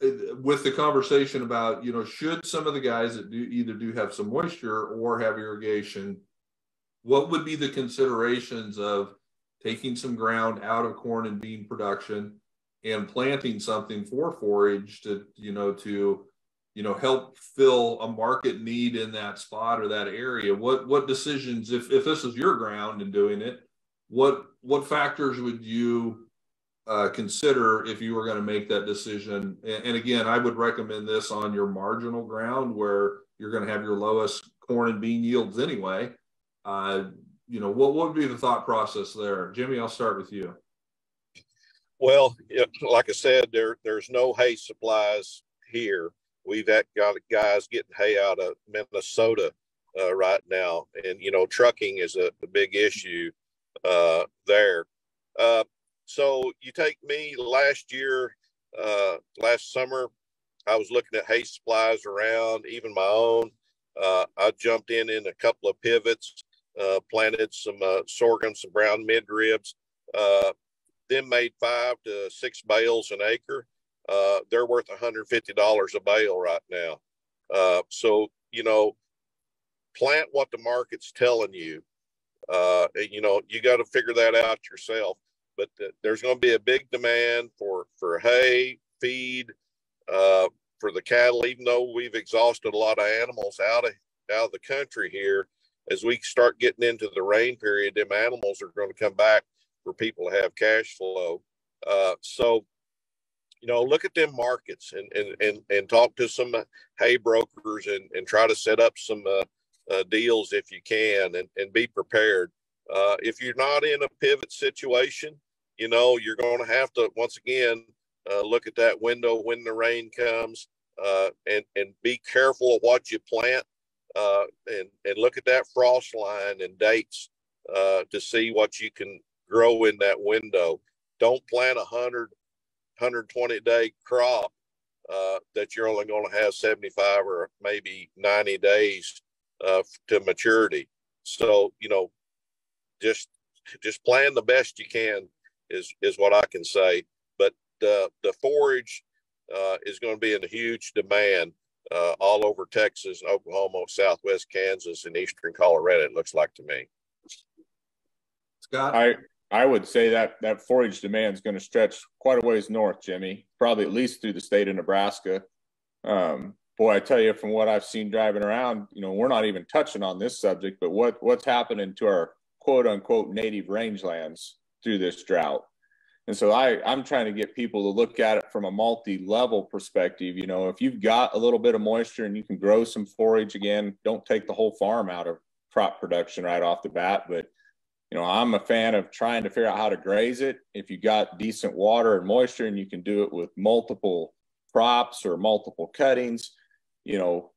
with the conversation about you know should some of the guys that do either do have some moisture or have irrigation, what would be the considerations of taking some ground out of corn and bean production and planting something for forage to you know to you know help fill a market need in that spot or that area what what decisions if if this is your ground and doing it what what factors would you uh, consider if you were going to make that decision? And, and, again i would recommend this on your marginal ground where you're going to have your lowest corn and bean yields anyway. Uh, you know what, what would be the thought process there? Jimmy i'll start with you. Well like i said there there's no hay supplies here We've got guys getting hay out of Minnesota uh, right now, and you know trucking is a, a big issue uh, there. Uh, so you take me last year, uh, last summer, I was looking at hay supplies around, even my own. Uh, I jumped in in a couple of pivots, uh, planted some sorghum, some brown midribs, then made five to six bales an acre uh, they're worth $150 a bale right now. Uh, so, you know, plant what the market's telling you. Uh, you know, you got to figure that out yourself. But th- there's going to be a big demand for for hay, feed, uh, for the cattle. Even though we've exhausted a lot of animals out of out of the country here, as we start getting into the rain period, them animals are going to come back for people to have cash flow. Uh, so, you know, look at them markets and and and, and talk to some hay brokers and, and try to set up some uh, uh, deals if you can and, and be prepared. Uh, if you're not in a pivot situation, you know, you're going to have to once again uh, look at that window when the rain comes uh, and and be careful of what you plant uh, and and look at that frost line and dates uh, to see what you can grow in that window. Don't plant a 100, 120 day crop uh, that you're only going to have 75 or maybe 90 days uh, to maturity. So, you know, just just plan the best you can is is what I can say. But the the forage uh, is going to be in huge demand uh, all over Texas, Oklahoma, Southwest Kansas, and Eastern Colorado. It looks like to me. Scott, I I would say that that forage demand is going to stretch quite a ways north, Jimmy. Probably at least through the state of Nebraska. Um, boy, I tell you, from what I've seen driving around, you know, we're not even touching on this subject, but what what's happening to our quote unquote native rangelands through this drought? And so I, I'm trying to get people to look at it from a multi-level perspective. You know, if you've got a little bit of moisture and you can grow some forage again, don't take the whole farm out of crop production right off the bat. But you know, I'm a fan of trying to figure out how to graze it. If you got decent water and moisture and you can do it with multiple crops or multiple cuttings, you know,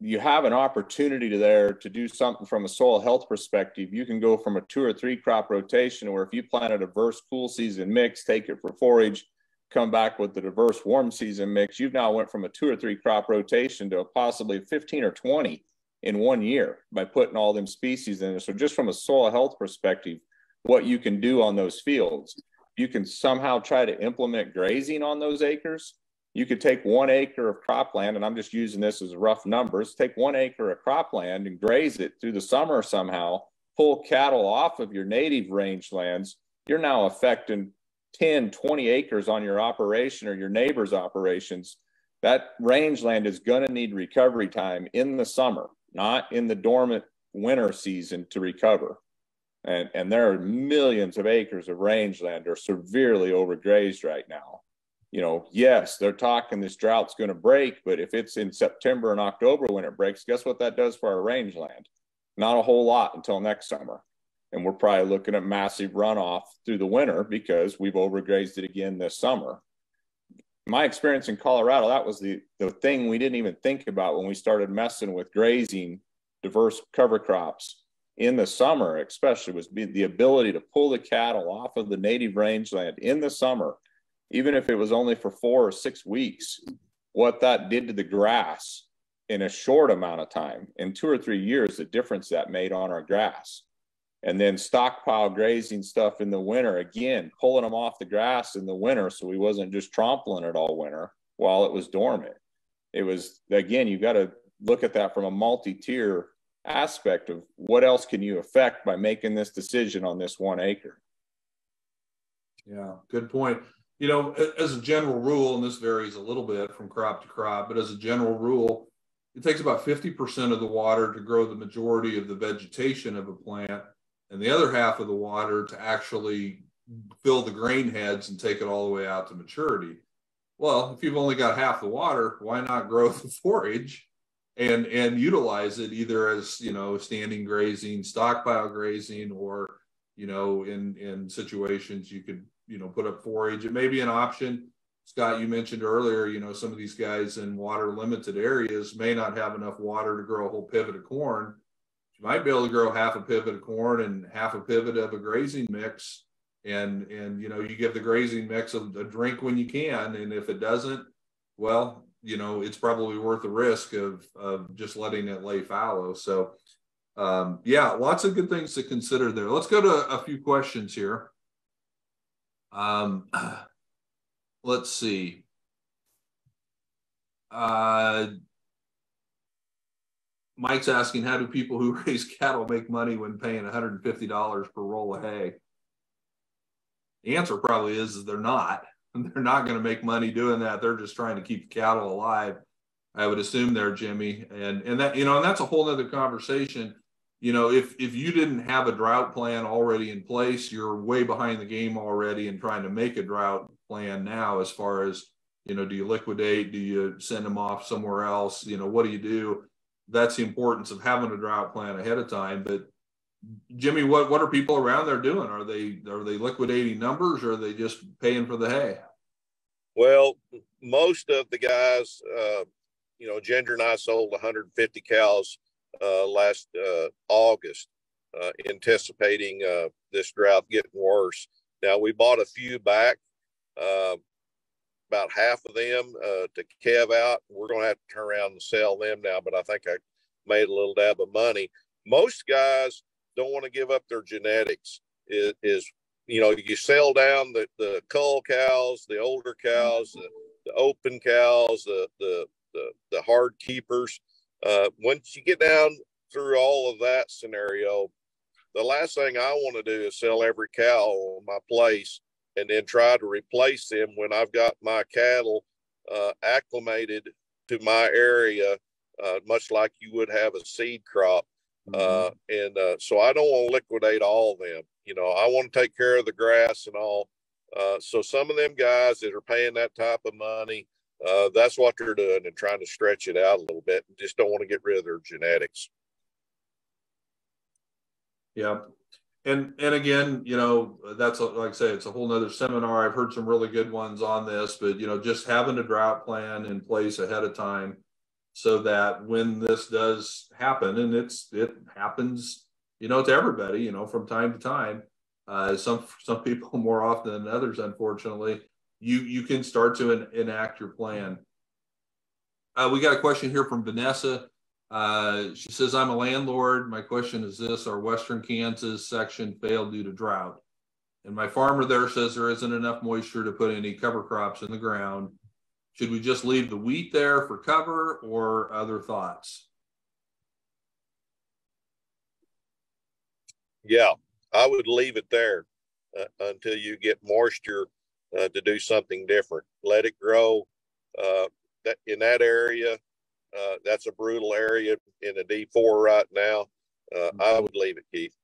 you have an opportunity there to do something from a soil health perspective. You can go from a two or three crop rotation, where if you plant a diverse cool season mix, take it for forage, come back with the diverse warm season mix, you've now went from a two or three crop rotation to a possibly 15 or 20 in one year by putting all them species in. there. So just from a soil health perspective, what you can do on those fields, you can somehow try to implement grazing on those acres you could take one acre of cropland, and I'm just using this as rough numbers, take one acre of cropland and graze it through the summer somehow, pull cattle off of your native rangelands, you're now affecting 10, 20 acres on your operation or your neighbor's operations. That rangeland is going to need recovery time in the summer, not in the dormant winter season to recover. And, and there are millions of acres of rangeland are severely overgrazed right now you know, yes, they're talking this drought's going to break, but if it's in September and October when it breaks, guess what that does for our rangeland? Not a whole lot until next summer. And we're probably looking at massive runoff through the winter because we've overgrazed it again this summer. My experience in Colorado, that was the, the thing we didn't even think about when we started messing with grazing diverse cover crops in the summer, especially was the ability to pull the cattle off of the native rangeland in the summer even if it was only for four or six weeks, what that did to the grass in a short amount of time, in two or three years, the difference that made on our grass. And then stockpile grazing stuff in the winter, again, pulling them off the grass in the winter so we wasn't just trampling it all winter while it was dormant. It was, again, you got to look at that from a multi tier aspect of what else can you affect by making this decision on this one acre. Yeah, good point you know, as a general rule, and this varies a little bit from crop to crop, but as a general rule, it takes about 50% of the water to grow the majority of the vegetation of a plant, and the other half of the water to actually fill the grain heads and take it all the way out to maturity. Well, if you've only got half the water, why not grow the forage and and utilize it either as you know standing grazing, stockpile grazing, or you know in in situations you could you know, put up forage. It may be an option. Scott, you mentioned earlier, you know, some of these guys in water limited areas may not have enough water to grow a whole pivot of corn. Might be able to grow half a pivot of corn and half a pivot of a grazing mix. And, and, you know, you give the grazing mix a, a drink when you can. And if it doesn't, well, you know, it's probably worth the risk of, of just letting it lay fallow. So, um, yeah, lots of good things to consider there. Let's go to a few questions here. Um, let's see. Uh, Mike's asking, how do people who raise cattle make money when paying $150 per roll of hay? The answer probably is, is they're not. They're not going to make money doing that. They're just trying to keep the cattle alive. I would assume there, Jimmy. And and that, you know, and that's a whole other conversation. you know, if if you didn't have a drought plan already in place, you're way behind the game already and trying to make a drought plan now as far as, you know, do you liquidate, do you send them off somewhere else, you know, what do you do? That's the importance of having a drought plan ahead of time, but Jimmy, what what are people around there doing? Are they are they liquidating numbers or are they just paying for the hay? Well, most of the guys, uh, you know, Ginger and I sold 150 cows uh, last uh, August, uh, anticipating uh, this drought getting worse. Now we bought a few back, uh, about half of them to kev out. We're going to have to turn around and sell them now, but I think I made a little dab of money. Most guys don't want to give up their genetics. Is, is you know you sell down the the cull cows, the older cows, the, the open cows, the the the, the hard keepers uh, once you get down through all of that scenario, the last thing I want to do is sell every cow on my place and then try to replace them when I've got my cattle uh, acclimated to my area, uh, much like you would have a seed crop. Uh, mm-hmm. and uh, so I don't want to liquidate all of them. You know, I want to take care of the grass and all. Uh, so some of them guys that are paying that type of money, uh, that's what they're doing and trying to stretch it out a little bit and just don't want to get rid of their genetics. Yeah. And, and again, you know, that's a, like I say, it's a whole nother seminar. I've heard some really good ones on this, but you know, just having a drought plan in place ahead of time so that when this does happen and it's, it happens, you know, to everybody, you know, from time to time, uh, some, some people more often than others, unfortunately, you you can start to en- enact your plan. Uh, we got a question here from Vanessa. Uh, she says, "I'm a landlord. My question is this: Our Western Kansas section failed due to drought, and my farmer there says there isn't enough moisture to put any cover crops in the ground. Should we just leave the wheat there for cover, or other thoughts?" Yeah, I would leave it there uh, until you get moisture uh, to do something different. Let it grow. Uh, that in that area, uh, that's a brutal area in a D four right now. Uh, I mm-hmm. would leave it, Keith.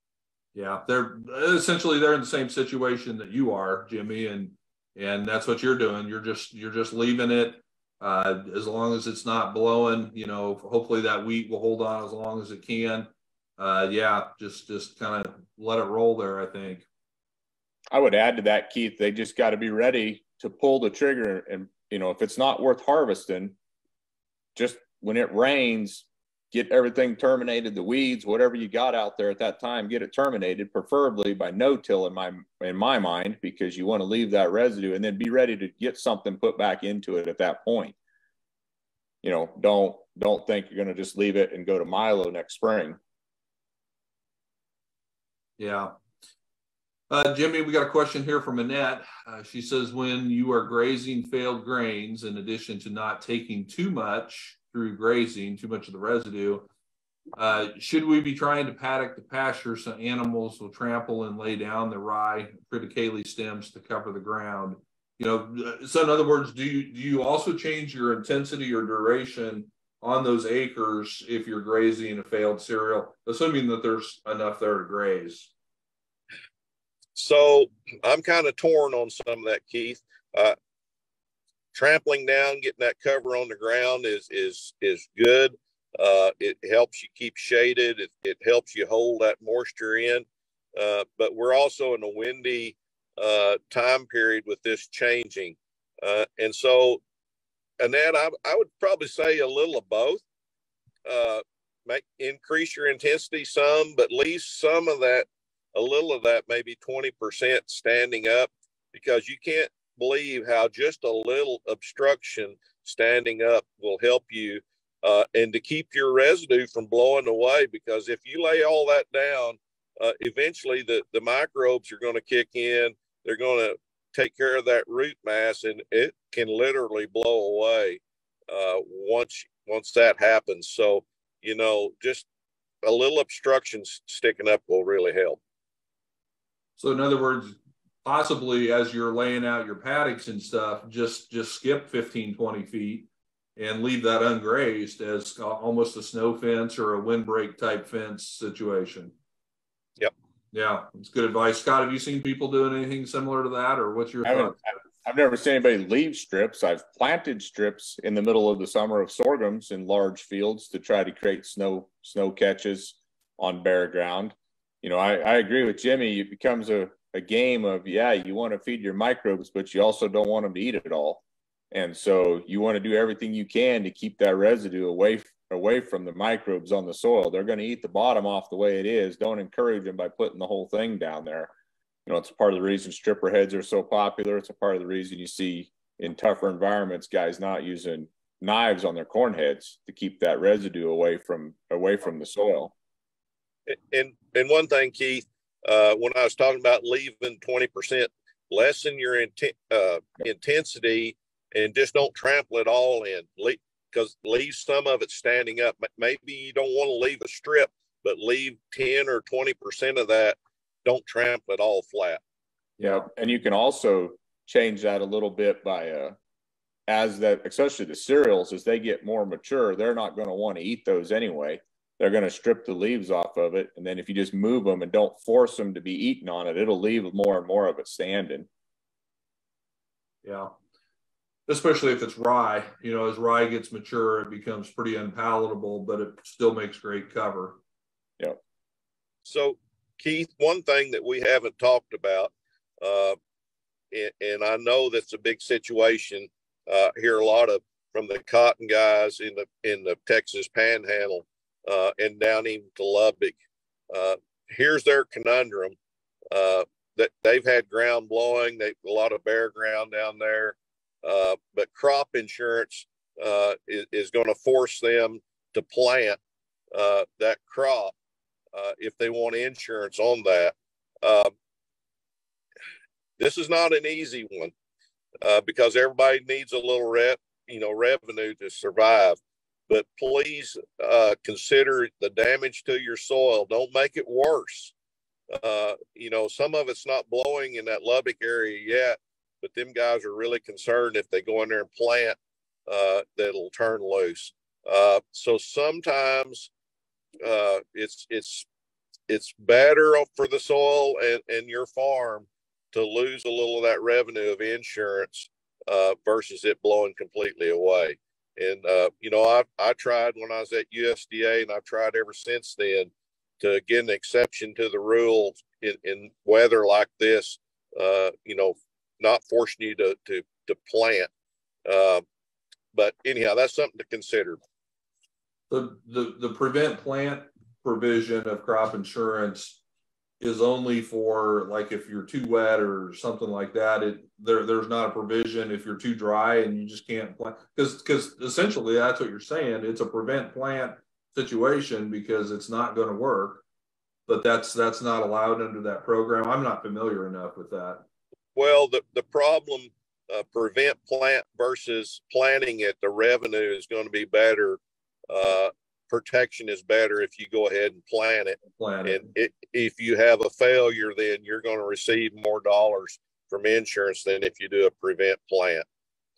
Yeah, they're essentially they're in the same situation that you are, Jimmy, and and that's what you're doing. You're just you're just leaving it uh, as long as it's not blowing. You know, hopefully that wheat will hold on as long as it can. Uh, yeah, just just kind of let it roll there. I think. I would add to that, Keith, they just got to be ready to pull the trigger. And, you know, if it's not worth harvesting, just when it rains, get everything terminated, the weeds, whatever you got out there at that time, get it terminated, preferably by no-till in my in my mind, because you want to leave that residue and then be ready to get something put back into it at that point. You know, don't don't think you're going to just leave it and go to Milo next spring. Yeah, uh, Jimmy, we got a question here from Annette. Uh, she says, when you are grazing failed grains, in addition to not taking too much through grazing, too much of the residue, uh, should we be trying to paddock the pasture so animals will trample and lay down the rye triticale stems to cover the ground? You know, so in other words, do you do you also change your intensity or duration on those acres if you're grazing a failed cereal, assuming that there's enough there to graze? So I'm kind of torn on some of that, Keith. Uh, trampling down, getting that cover on the ground is is is good. Uh, it helps you keep shaded. It, it helps you hold that moisture in. Uh, but we're also in a windy uh, time period with this changing, uh, and so, Annette, I, I would probably say a little of both. Uh, make increase your intensity some, but leave some of that a little of that, maybe 20% standing up, because you can't believe how just a little obstruction standing up will help you uh, and to keep your residue from blowing away. Because if you lay all that down, uh, eventually the, the microbes are going to kick in. They're going to take care of that root mass, and it can literally blow away uh, once once that happens. So you know, just a little obstruction sticking up will really help. So in other words, possibly as you're laying out your paddocks and stuff, just just skip 15, 20 feet and leave that ungrazed as almost a snow fence or a windbreak type fence situation. Yep. Yeah, it's good advice. Scott, have you seen people doing anything similar to that, or what's your thought? I've never seen anybody leave strips. I've planted strips in the middle of the summer of sorghums in large fields to try to create snow snow catches on bare ground. You know, I, I agree with Jimmy. It becomes a, a game of yeah, you want to feed your microbes, but you also don't want them to eat it all. And so you want to do everything you can to keep that residue away away from the microbes on the soil. They're going to eat the bottom off the way it is. Don't encourage them by putting the whole thing down there you know, it's part of the reason stripper heads are so popular. It's a part of the reason you see in tougher environments guys not using knives on their corn heads to keep that residue away from away from the soil. And and one thing, Keith, uh, when I was talking about leaving twenty percent, lessen your intent, uh, intensity and just don't trample it all in. Because leave some of it standing up. Maybe you don't want to leave a strip, but leave ten or twenty percent of that don't trample it all flat. Yeah, and you can also change that a little bit by uh, as that, especially the cereals, as they get more mature, they're not going to want to eat those anyway. They're going to strip the leaves off of it, and then if you just move them and don't force them to be eaten on it, it'll leave more and more of it standing. Yeah, especially if it's rye. You know, as rye gets mature, it becomes pretty unpalatable, but it still makes great cover. Yeah. So Keith, one thing that we haven't talked about, uh, and, and, I know that's a big situation. Uh, hear a lot of from the cotton guys in the in the Texas Panhandle uh, and down even to Lubbock. Uh, here's their conundrum: uh, that they've had ground blowing, they a lot of bare ground down there, uh, but crop insurance uh, is, is going to force them to plant uh, that crop if they want insurance on that. Uh, this is not an easy one because everybody needs a little re- you know revenue to survive. But please uh, consider the damage to your soil. Don't make it worse. Uh, you know, some of it's not blowing in that Lubbock area yet, but them guys are really concerned if they go in there and plant uh, that it'll turn loose. so sometimes uh, it's it's it's better for the soil and, and your farm to lose a little of that revenue of insurance uh, versus it blowing completely away. And uh, you know, I I tried when I was at USDA, and I've tried ever since then to get an exception to the rule in, in weather like this. Uh, you know, not forcing you to to to plant. Uh, but anyhow, that's something to consider. The, the the prevent plant provision of crop insurance is only for like if you're too wet or something like that. It there there's not a provision if you're too dry and you just can't plant because because essentially that's what you're saying. It's a prevent plant situation because it's not going to work. But that's that's not allowed under that program. I'm not familiar enough with that. Well, the the problem uh, prevent plant versus planting it, the revenue is going to be better uh, protection is better if you go ahead and plan it. Plan it. And it, if you have a failure, then you're going to receive more dollars from insurance than if you do a prevent plant.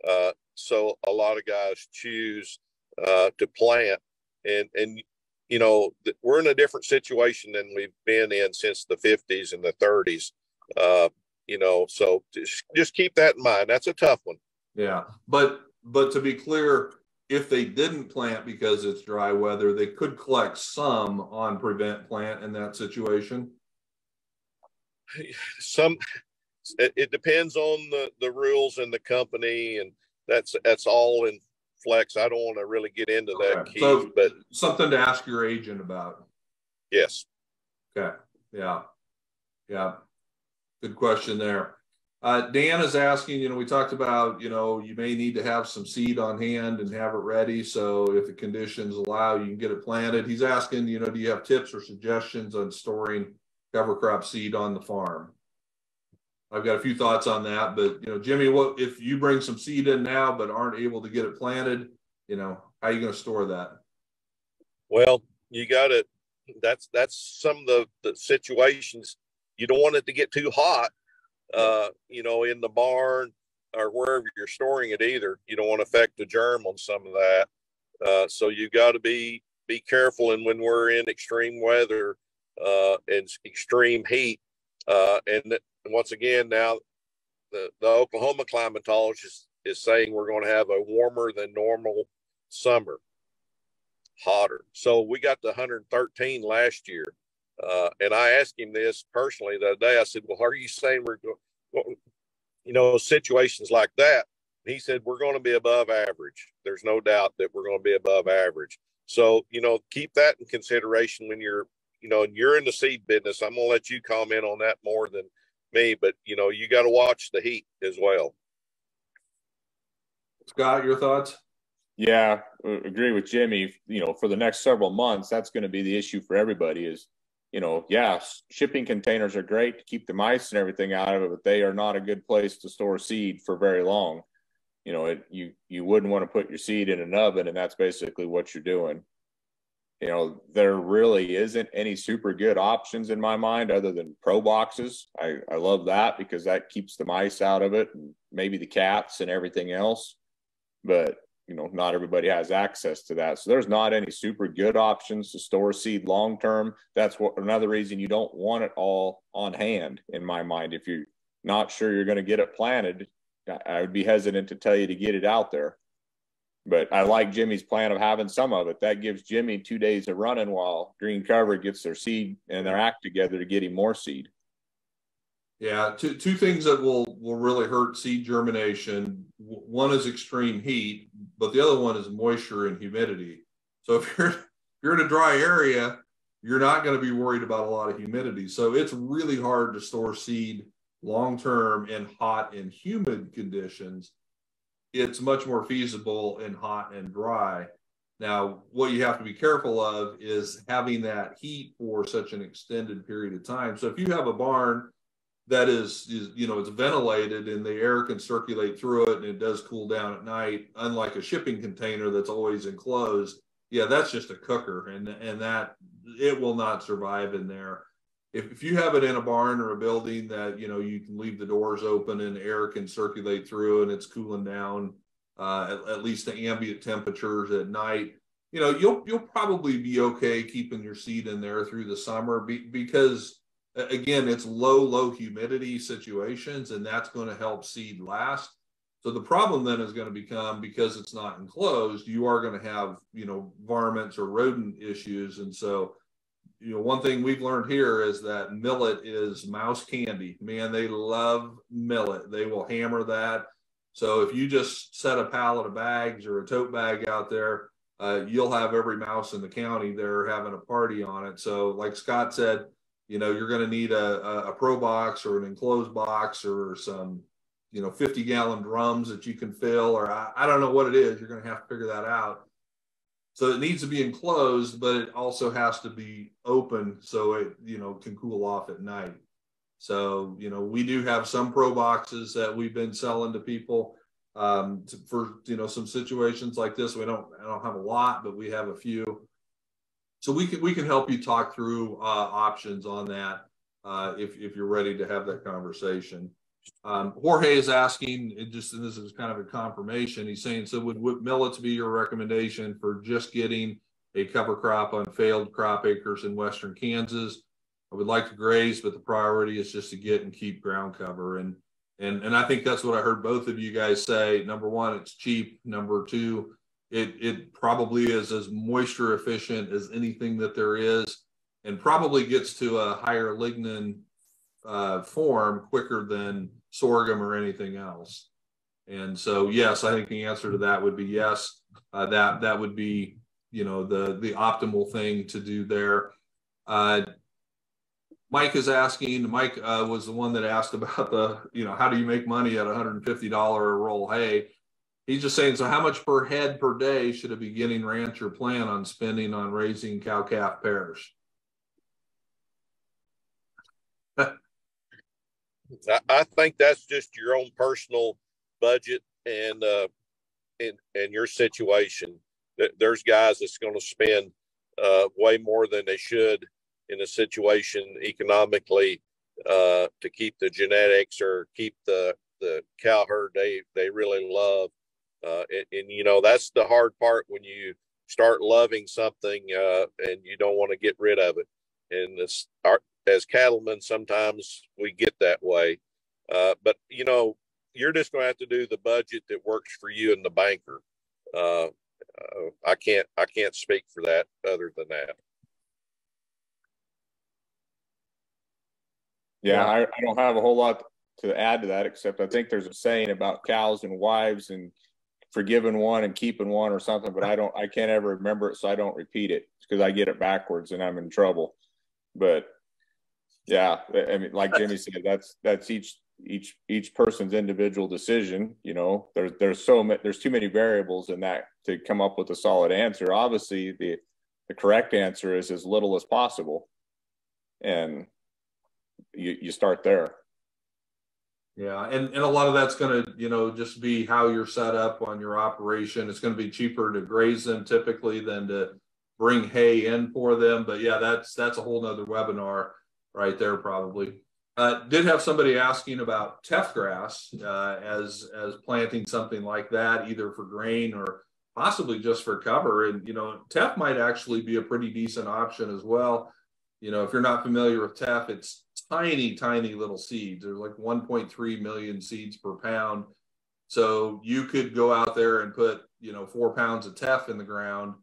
Uh, so a lot of guys choose uh, to plant, and and you know we're in a different situation than we've been in since the 50s and the 30s. Uh, you know, so just, just keep that in mind. That's a tough one. Yeah, but but to be clear, if they didn't plant because it's dry weather, they could collect some on prevent plant in that situation. Some, it, it depends on the, the rules and the company, and that's that's all in flex. I don't want to really get into that, okay. Keith, so but something to ask your agent about. Yes. Okay. Yeah. Yeah. Good question there. Uh, Dan is asking, you know, we talked about, you know, you may need to have some seed on hand and have it ready. So if the conditions allow, you can get it planted. He's asking, you know, do you have tips or suggestions on storing cover crop seed on the farm? I've got a few thoughts on that, but you know, Jimmy, what if you bring some seed in now but aren't able to get it planted? You know, how are you going to store that? Well, you got it. That's that's some of the, the situations you don't want it to get too hot uh, you know, in the barn. or wherever you're storing it either. You don't want to affect the germ on some of that. Uh, so you got to be be careful. And when we're in extreme weather uh, and extreme heat, uh, and once again now the, the Oklahoma climatologist is saying we're going to have a warmer than normal summer, hotter. So we got the 113 last year. Uh, and I asked him this personally the other day. I said, Well, are you saying we're going, you know, situations like that? He said, We're going to be above average. There's no doubt that we're going to be above average. So, you know, keep that in consideration when you're, you know, and you're in the seed business. I'm going to let you comment on that more than me, but, you know, you got to watch the heat as well. Scott, your thoughts? Yeah, agree with Jimmy. You know, for the next several months, that's going to be the issue for everybody is you know, yeah, shipping containers are great to keep the mice and everything out of it, but they are not a good place to store seed for very long. You know, it, you you wouldn't want to put your seed in an oven, and that's basically what you're doing. You know, there really isn't any super good options in my mind other than pro boxes. I, I love that because that keeps the mice out of it and maybe the cats and everything else. But you know not everybody has access to that. So there's not any super good options to store seed long term. That's what another reason you don't want it all on hand in my mind. If you're not sure you're going to get it planted i would be hesitant to tell you to get it out there. But i like jimmy's plan of having some of it. That gives jimmy two days of running while green cover gets their seed and their act together to get him more seed. Yeah, two two things that will will really hurt seed germination. One is extreme heat, but the other one is moisture and humidity. So if you're if you're in a dry area, you're not going to be worried about a lot of humidity. So it's really hard to store seed long term in hot and humid conditions. It's much more feasible in hot and dry. Now, what you have to be careful of is having that heat for such an extended period of time. So if you have a barn that is, is you know it's ventilated and the air can circulate through it and it does cool down at night unlike a shipping container that's always enclosed. Yeah that's just a cooker and and that it will not survive in there. If, if you have it in a barn or a building that you know you can leave the doors open and air can circulate through and it's cooling down uh, at, at least the ambient temperatures at night you know you'll you'll probably be okay keeping your seed in there through the summer be, because again, it's low, low humidity situations, and that's going to help seed last. So the problem then is going to become because it's not enclosed, you are going to have, you know, varmints or rodent issues. And so, you know, one thing we've learned here is that millet is mouse candy. Man, they love millet. They will hammer that. So if you just set a pallet of bags or a tote bag out there, uh, you'll have every mouse in the county there having a party on it. So, like Scott said, you know you're going to need a, a, pro box or an enclosed box or some you know 50 gallon drums that you can fill or I, I don't know what it is. You're going to have to figure that out. So it needs to be enclosed but it also has to be open so it you know can cool off at night. So you know we do have some pro boxes that we've been selling to people um, to, for you know some situations like this. We don't i don't have a lot but we have a few so we can we can help you talk through uh, options on that uh, if if you're ready to have that conversation. Um, Jorge is asking, just and this is kind of a confirmation. He's saying, so would, would millets be your recommendation for just getting a cover crop on failed crop acres in western Kansas? I would like to graze, but the priority is just to get and keep ground cover. And and and I think that's what I heard both of you guys say. Number one, it's cheap. Number two, it, it probably is as moisture efficient as anything that there is and probably gets to a higher lignin uh, form quicker than sorghum or anything else. And so, yes, I think the answer to that would be yes. Uh, that that would be, you know, the the optimal thing to do there. Uh, Mike is asking. Mike uh, was the one that asked about the, you know, how do you make money at $150 a roll hay? He's just saying, so how much per head per day should a beginning rancher plan on spending on raising cow calf pairs? I think that's just your own personal budget and uh, and and your situation. There's guys that's going to spend uh, way more than they should in a situation economically uh, to keep the genetics or keep the the cow herd they they really love. Uh, and, and, you know that's the hard part when you start loving something uh, and you don't want to get rid of it. And this, our, as cattlemen, sometimes we get that way. Uh, but you know, you're just going to have to do the budget that works for you and the banker. Uh, uh, I can't I can't speak for that other than that. Yeah, I, I don't have a whole lot to add to that, except I think there's a saying about cows and wives and forgiving one and keeping one or something, but I don't, I can't ever remember it, so I don't repeat it because I get it backwards and I'm in trouble. But yeah, I mean, like Jimmy said, that's that's each each each person's individual decision. You know, there's there's so many, there's too many variables in that to come up with a solid answer. Obviously, the the correct answer is as little as possible, and you you start there. Yeah, and, and a lot of that's going to, you know, just be how you're set up on your operation. It's going to be cheaper to graze them typically than to bring hay in for them. But yeah, that's that's a whole nother webinar right there probably. Uh, did have somebody asking about teff grass uh, as as planting something like that, either for grain or possibly just for cover. And you know, teff might actually be a pretty decent option as well. You know, if you're not familiar with teff, it's tiny, tiny little seeds. There's like 1.3 million seeds per pound. So you could go out there and put, you know, four pounds of teff in the ground.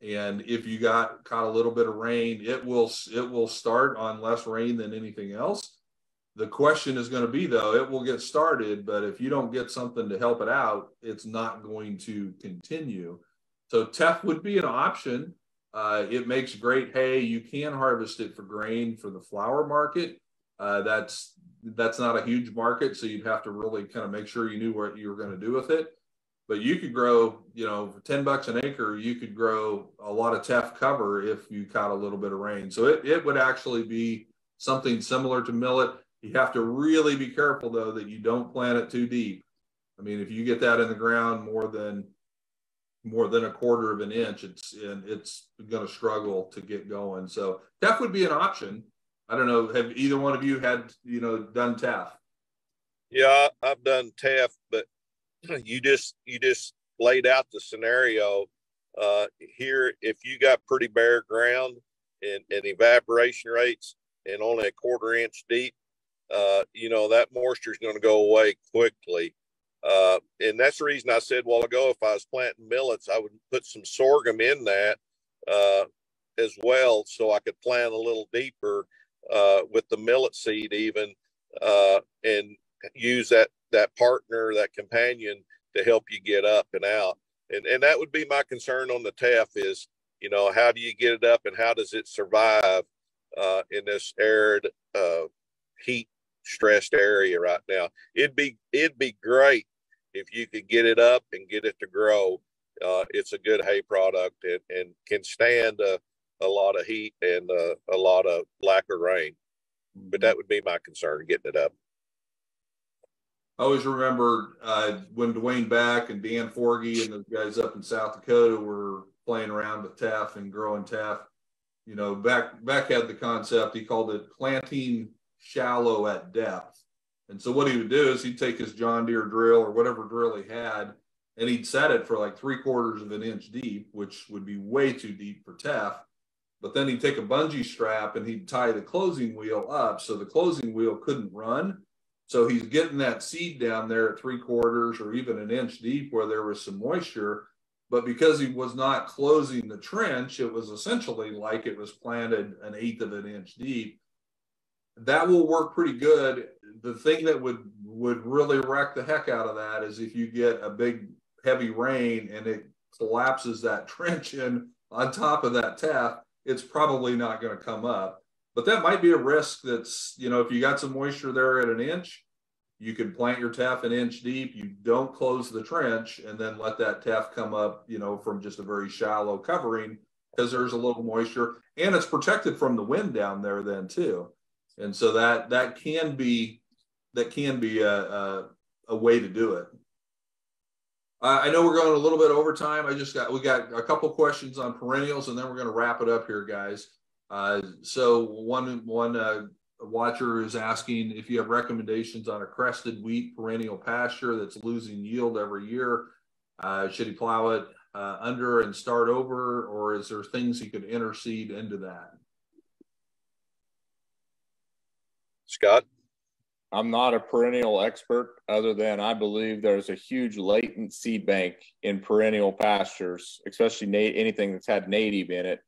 And if you got caught a little bit of rain, it will it will start on less rain than anything else. The question is going to be though, it will get started, but if you don't get something to help it out, it's not going to continue. So teff would be an option. Uh, it makes great hay. You can harvest it for grain for the flour market. Uh, that's that's not a huge market, so you'd have to really kind of make sure you knew what you were going to do with it. But you could grow, you know, for ten bucks an acre, you could grow a lot of teff cover if you caught a little bit of rain. So it, it would actually be something similar to millet. You have to really be careful though that you don't plant it too deep. I mean, if you get that in the ground more than more than a quarter of an inch, it's and it's going to struggle to get going. So teff would be an option. I don't know. Have either one of you had you know done teff? Yeah, I've done teff, but you just you just laid out the scenario. Uh, here, if you got pretty bare ground and, and evaporation rates and only a quarter inch deep, uh, you know that moisture is going to go away quickly. Uh, and that's the reason I said a while ago, if I was planting millets, I would put some sorghum in that uh, as well, so I could plant a little deeper uh, with the millet seed even uh, and use that that partner that companion to help you get up and out. And and that would be my concern on the teff is you know how do you get it up and how does it survive uh, in this arid uh, heat stressed area right now? It'd be it'd be great if you could get it up and get it to grow. Uh, it's a good hay product and, and can stand a, lot of heat and uh, a lot of lack of rain. But that would be my concern getting it up. I always remember uh, when Dwayne Beck and Dan Forgey and the guys up in South Dakota were playing around with teff and growing teff. You know, Beck Beck had the concept. He called it planting shallow at depth. And so what he would do is he'd take his John Deere drill or whatever drill he had, and he'd set it for like three quarters of an inch deep, which would be way too deep for teff. But then he'd take a bungee strap and he'd tie the closing wheel up so the closing wheel couldn't run. So he's getting that seed down there at three quarters or even an inch deep where there was some moisture. But because he was not closing the trench, it was essentially like it was planted an eighth of an inch deep. That will work pretty good. The thing that would would really wreck the heck out of that is if you get a big heavy rain and it collapses that trench in on top of that teff it's probably not going to come up. But that might be a risk that's, you know, if you got some moisture there at an inch, you could plant your teff an inch deep. You don't close the trench and then let that teff come up, you know, from just a very shallow covering because there's a little moisture and it's protected from the wind down there then too. And so that that can be that can be a, a, a way to do it. Uh, I know we're going a little bit over time. I just got we got a couple questions on perennials, and then we're going to wrap it up here, guys. Uh, so one one uh, watcher is asking if you have recommendations on a crested wheat perennial pasture that's losing yield every year. Uh, should he plow it uh, under and start over, or is there things he could interseed into that? Scott? I'm not a perennial expert, other than I believe there's a huge latent seed bank in perennial pastures, especially na- anything that's had native in it,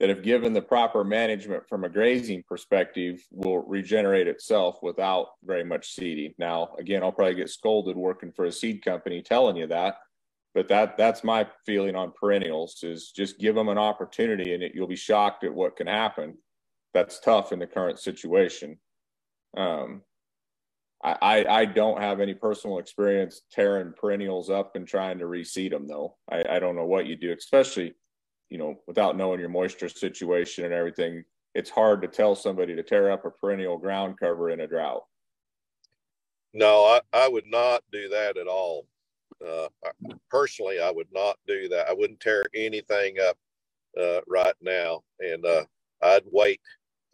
that if given the proper management from a grazing perspective, will regenerate itself without very much seeding. Now, again, I'll probably get scolded working for a seed company telling you that, but that that's my feeling on perennials is just give them an opportunity and it, you'll be shocked at what can happen. That's tough in the current situation. Um, I, I don't have any personal experience tearing perennials up and trying to reseed them though. I, I don't know what you do, especially, you know, without knowing your moisture situation and everything. It's hard to tell somebody to tear up a perennial ground cover in a drought. No, I, I would not do that at all. Uh, personally, I would not do that. I wouldn't tear anything up uh, right now, and uh, I'd wait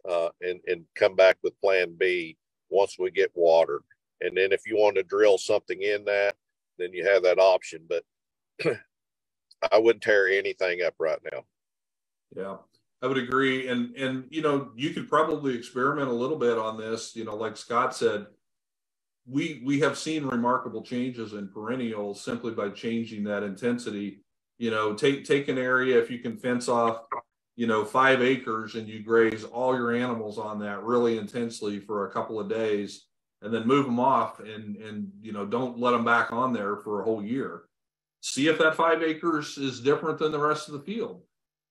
uh, and and come back with Plan B once we get water. And then if you want to drill something in that, then you have that option. But I wouldn't tear anything up right now. Yeah, I would agree. And and you know, you could probably experiment a little bit on this. You know, like Scott said, we we have seen remarkable changes in perennials simply by changing that intensity. You know, take take an area if you can fence off you know, five acres and you graze all your animals on that really intensely for a couple of days and then move them off and, and, you know, don't let them back on there for a whole year. See if that five acres is different than the rest of the field.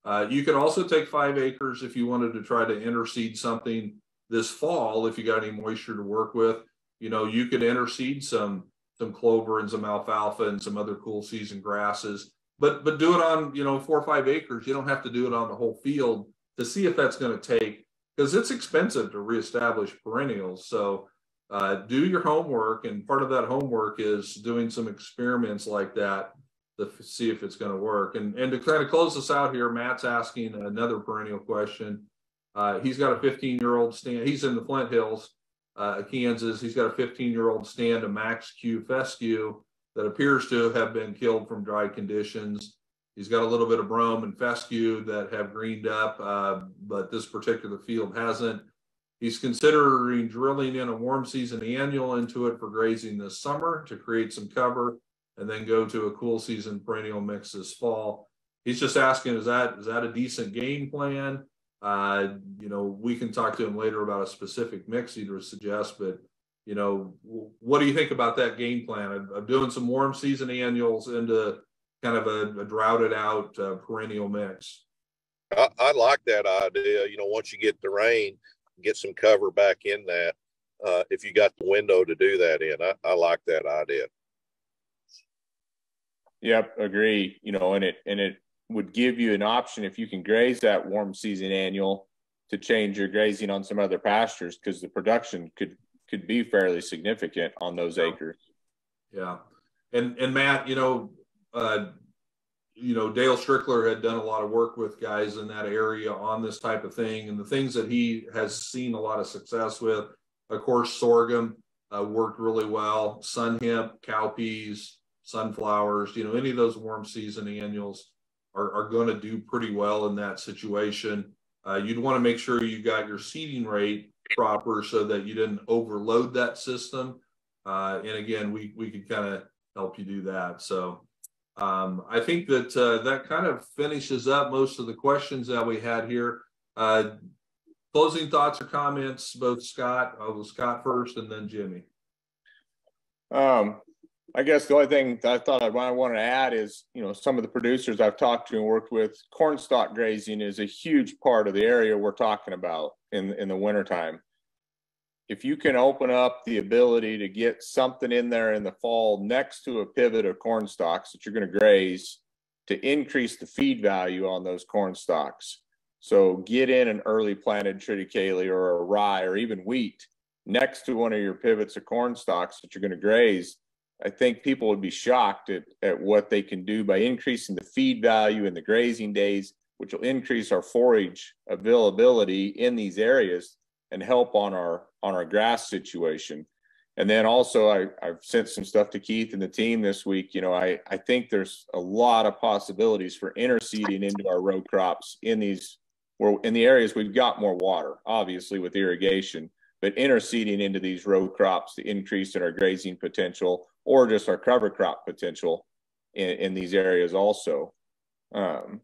Uh, you could also take five acres if you wanted to try to interseed something this fall, if you got any moisture to work with, you know, you could interseed some, some clover and some alfalfa and some other cool season grasses but but do it on you know four or five acres. You don't have to do it on the whole field to see if that's going to take because it's expensive to reestablish perennials. So uh, do your homework, and part of that homework is doing some experiments like that to see if it's going to work. And and to kind of close this out here, Matt's asking another perennial question. Uh, he's got a 15 year old stand. He's in the Flint Hills, uh, Kansas. He's got a 15 year old stand of Max Q fescue that appears to have been killed from dry conditions. He's got a little bit of brome and fescue that have greened up, uh, but this particular field hasn't. He's considering drilling in a warm season annual into it for grazing this summer to create some cover and then go to a cool season perennial mix this fall. He's just asking, is that is that a decent game plan? Uh, you know, we can talk to him later about a specific mix he would suggest, but you know, what do you think about that game plan of, of doing some warm season annuals into kind of a, a droughted out uh, perennial mix? I, I, like that idea. You know, once you get the rain, get some cover back in that. Uh, if you got the window to do that in, I, I like that idea. Yep, agree. You know, and it and it would give you an option if you can graze that warm season annual to change your grazing on some other pastures because the production could could be fairly significant on those acres. Yeah, and and Matt, you know, uh, you know, Dale Strickler had done a lot of work with guys in that area on this type of thing, and the things that he has seen a lot of success with, of course, sorghum uh, worked really well, sun hemp, cowpeas, sunflowers, you know, any of those warm season annuals are, are going to do pretty well in that situation. Uh, you'd want to make sure you got your seeding rate proper so that you didn't overload that system. Uh, and again, we, we could kind of help you do that. So um, I think that uh, that kind of finishes up most of the questions that we had here. Uh, closing thoughts or comments, both Scott, uh, Scott first and then Jimmy. Um, I guess the only thing I thought I wanted to add is, you know, some of the producers I've talked to and worked with, corn stalk grazing is a huge part of the area we're talking about in in the wintertime. If you can open up the ability to get something in there in the fall next to a pivot of corn stalks that you're going to graze to increase the feed value on those corn stalks. So get in an early planted triticale or a rye or even wheat next to one of your pivots of corn stalks that you're going to graze I think people would be shocked at, at what they can do by increasing the feed value and the grazing days, which will increase our forage availability in these areas and help on our on our grass situation. And then also I, I've sent some stuff to Keith and the team this week. You know, I, I think there's a lot of possibilities for interseeding into our row crops in these where in the areas we've got more water, obviously with irrigation, but interseeding into these row crops to increase in our grazing potential or just our cover crop potential in, in these areas also. Um,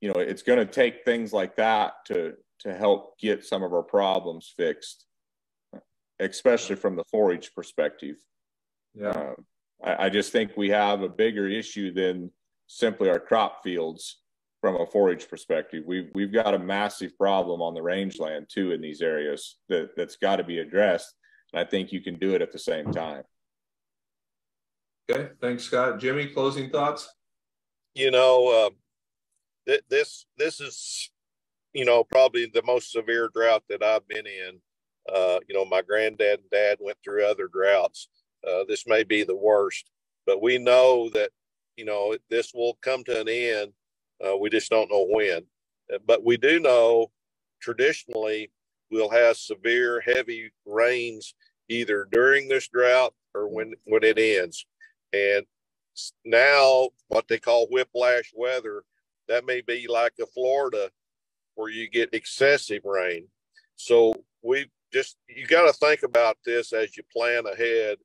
you know, it's going to take things like that to to help get some of our problems fixed especially from the forage perspective. Yeah. Uh, I, I, just think we have a bigger issue than simply our crop fields from a forage perspective. We've we've got a massive problem on the rangeland too in these areas that that's got to be addressed. And I think you can do it at the same time. Okay, thanks, Scott. Jimmy, closing thoughts. You know, uh, th- this this is you know probably the most severe drought that I've been in uh, you know, my granddad and dad went through other droughts. Uh, this may be the worst, but we know that, you know, this will come to an end. Uh, we just don't know when. Uh, but we do know traditionally we'll have severe, heavy rains either during this drought or when, when it ends. And now, what they call whiplash weather, that may be like a Florida where you get excessive rain. So we just you got to think about this as you plan ahead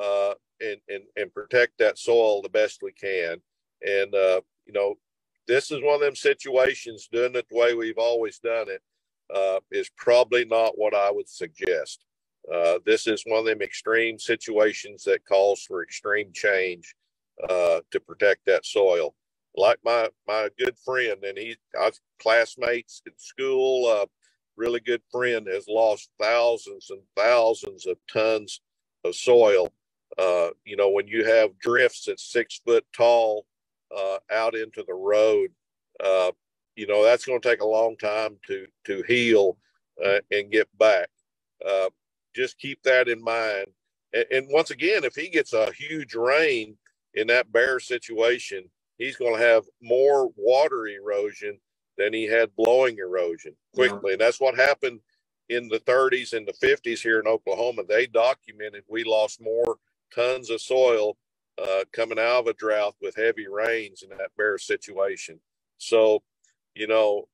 uh, and, and and protect that soil the best we can. And uh, you know, this is one of them situations. Doing it the way we've always done it uh, is probably not what I would suggest. Uh, this is one of them extreme situations that calls for extreme change uh, to protect that soil. Like my my good friend and he, our classmates at school, uh, really good friend has lost thousands and thousands of tons of soil. Uh, you know, when you have drifts at six foot tall uh, out into the road, you know that's going to take a long time to to heal and get back. Uh, just keep that in mind. And, and once again, if he gets a huge rain in that bare situation, he's going to have more water erosion than he had blowing erosion quickly. Yeah. And that's what happened in the 30s and the 50s here in Oklahoma. They documented we lost more tons of soil uh, coming out of a drought with heavy rains in that bare situation. So, you know,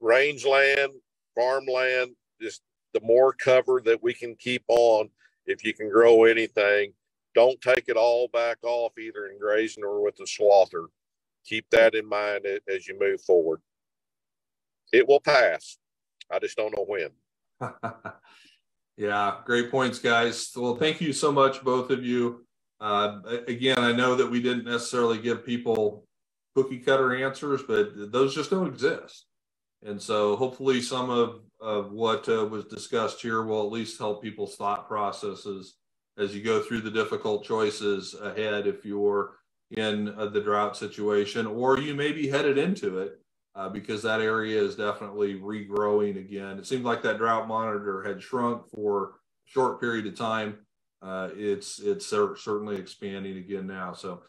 rangeland, farmland, just the more cover that we can keep on, if you can grow anything, don't take it all back off either in grazing or with the swather. Keep that in mind as you move forward it will pass. I just don't know when. yeah, great points, guys. Well, thank you so much, both of you. Uh, again, I know that we didn't necessarily give people cookie cutter answers, but those just don't exist. And so hopefully some of, of what uh, was discussed here will at least help people's thought processes as you go through the difficult choices ahead if you're in uh, the drought situation or you may be headed into it uh, because that area is definitely regrowing again. It seemed like that drought monitor had shrunk for a short period of time. Uh, it's it's certainly expanding again now. So,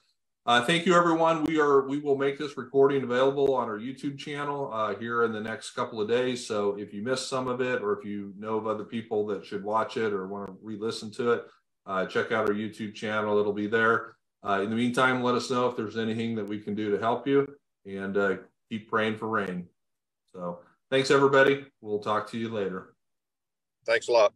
uh, thank you everyone. We are we will make this recording available on our YouTube channel uh, here in the next couple of days. So if you missed some of it, or if you know of other people that should watch it or want to re-listen to it, uh, check out our YouTube channel. It'll be there. Uh, in the meantime, let us know if there's anything that we can do to help you. And keep praying for rain. So thanks, everybody. We'll talk to you later. Thanks a lot.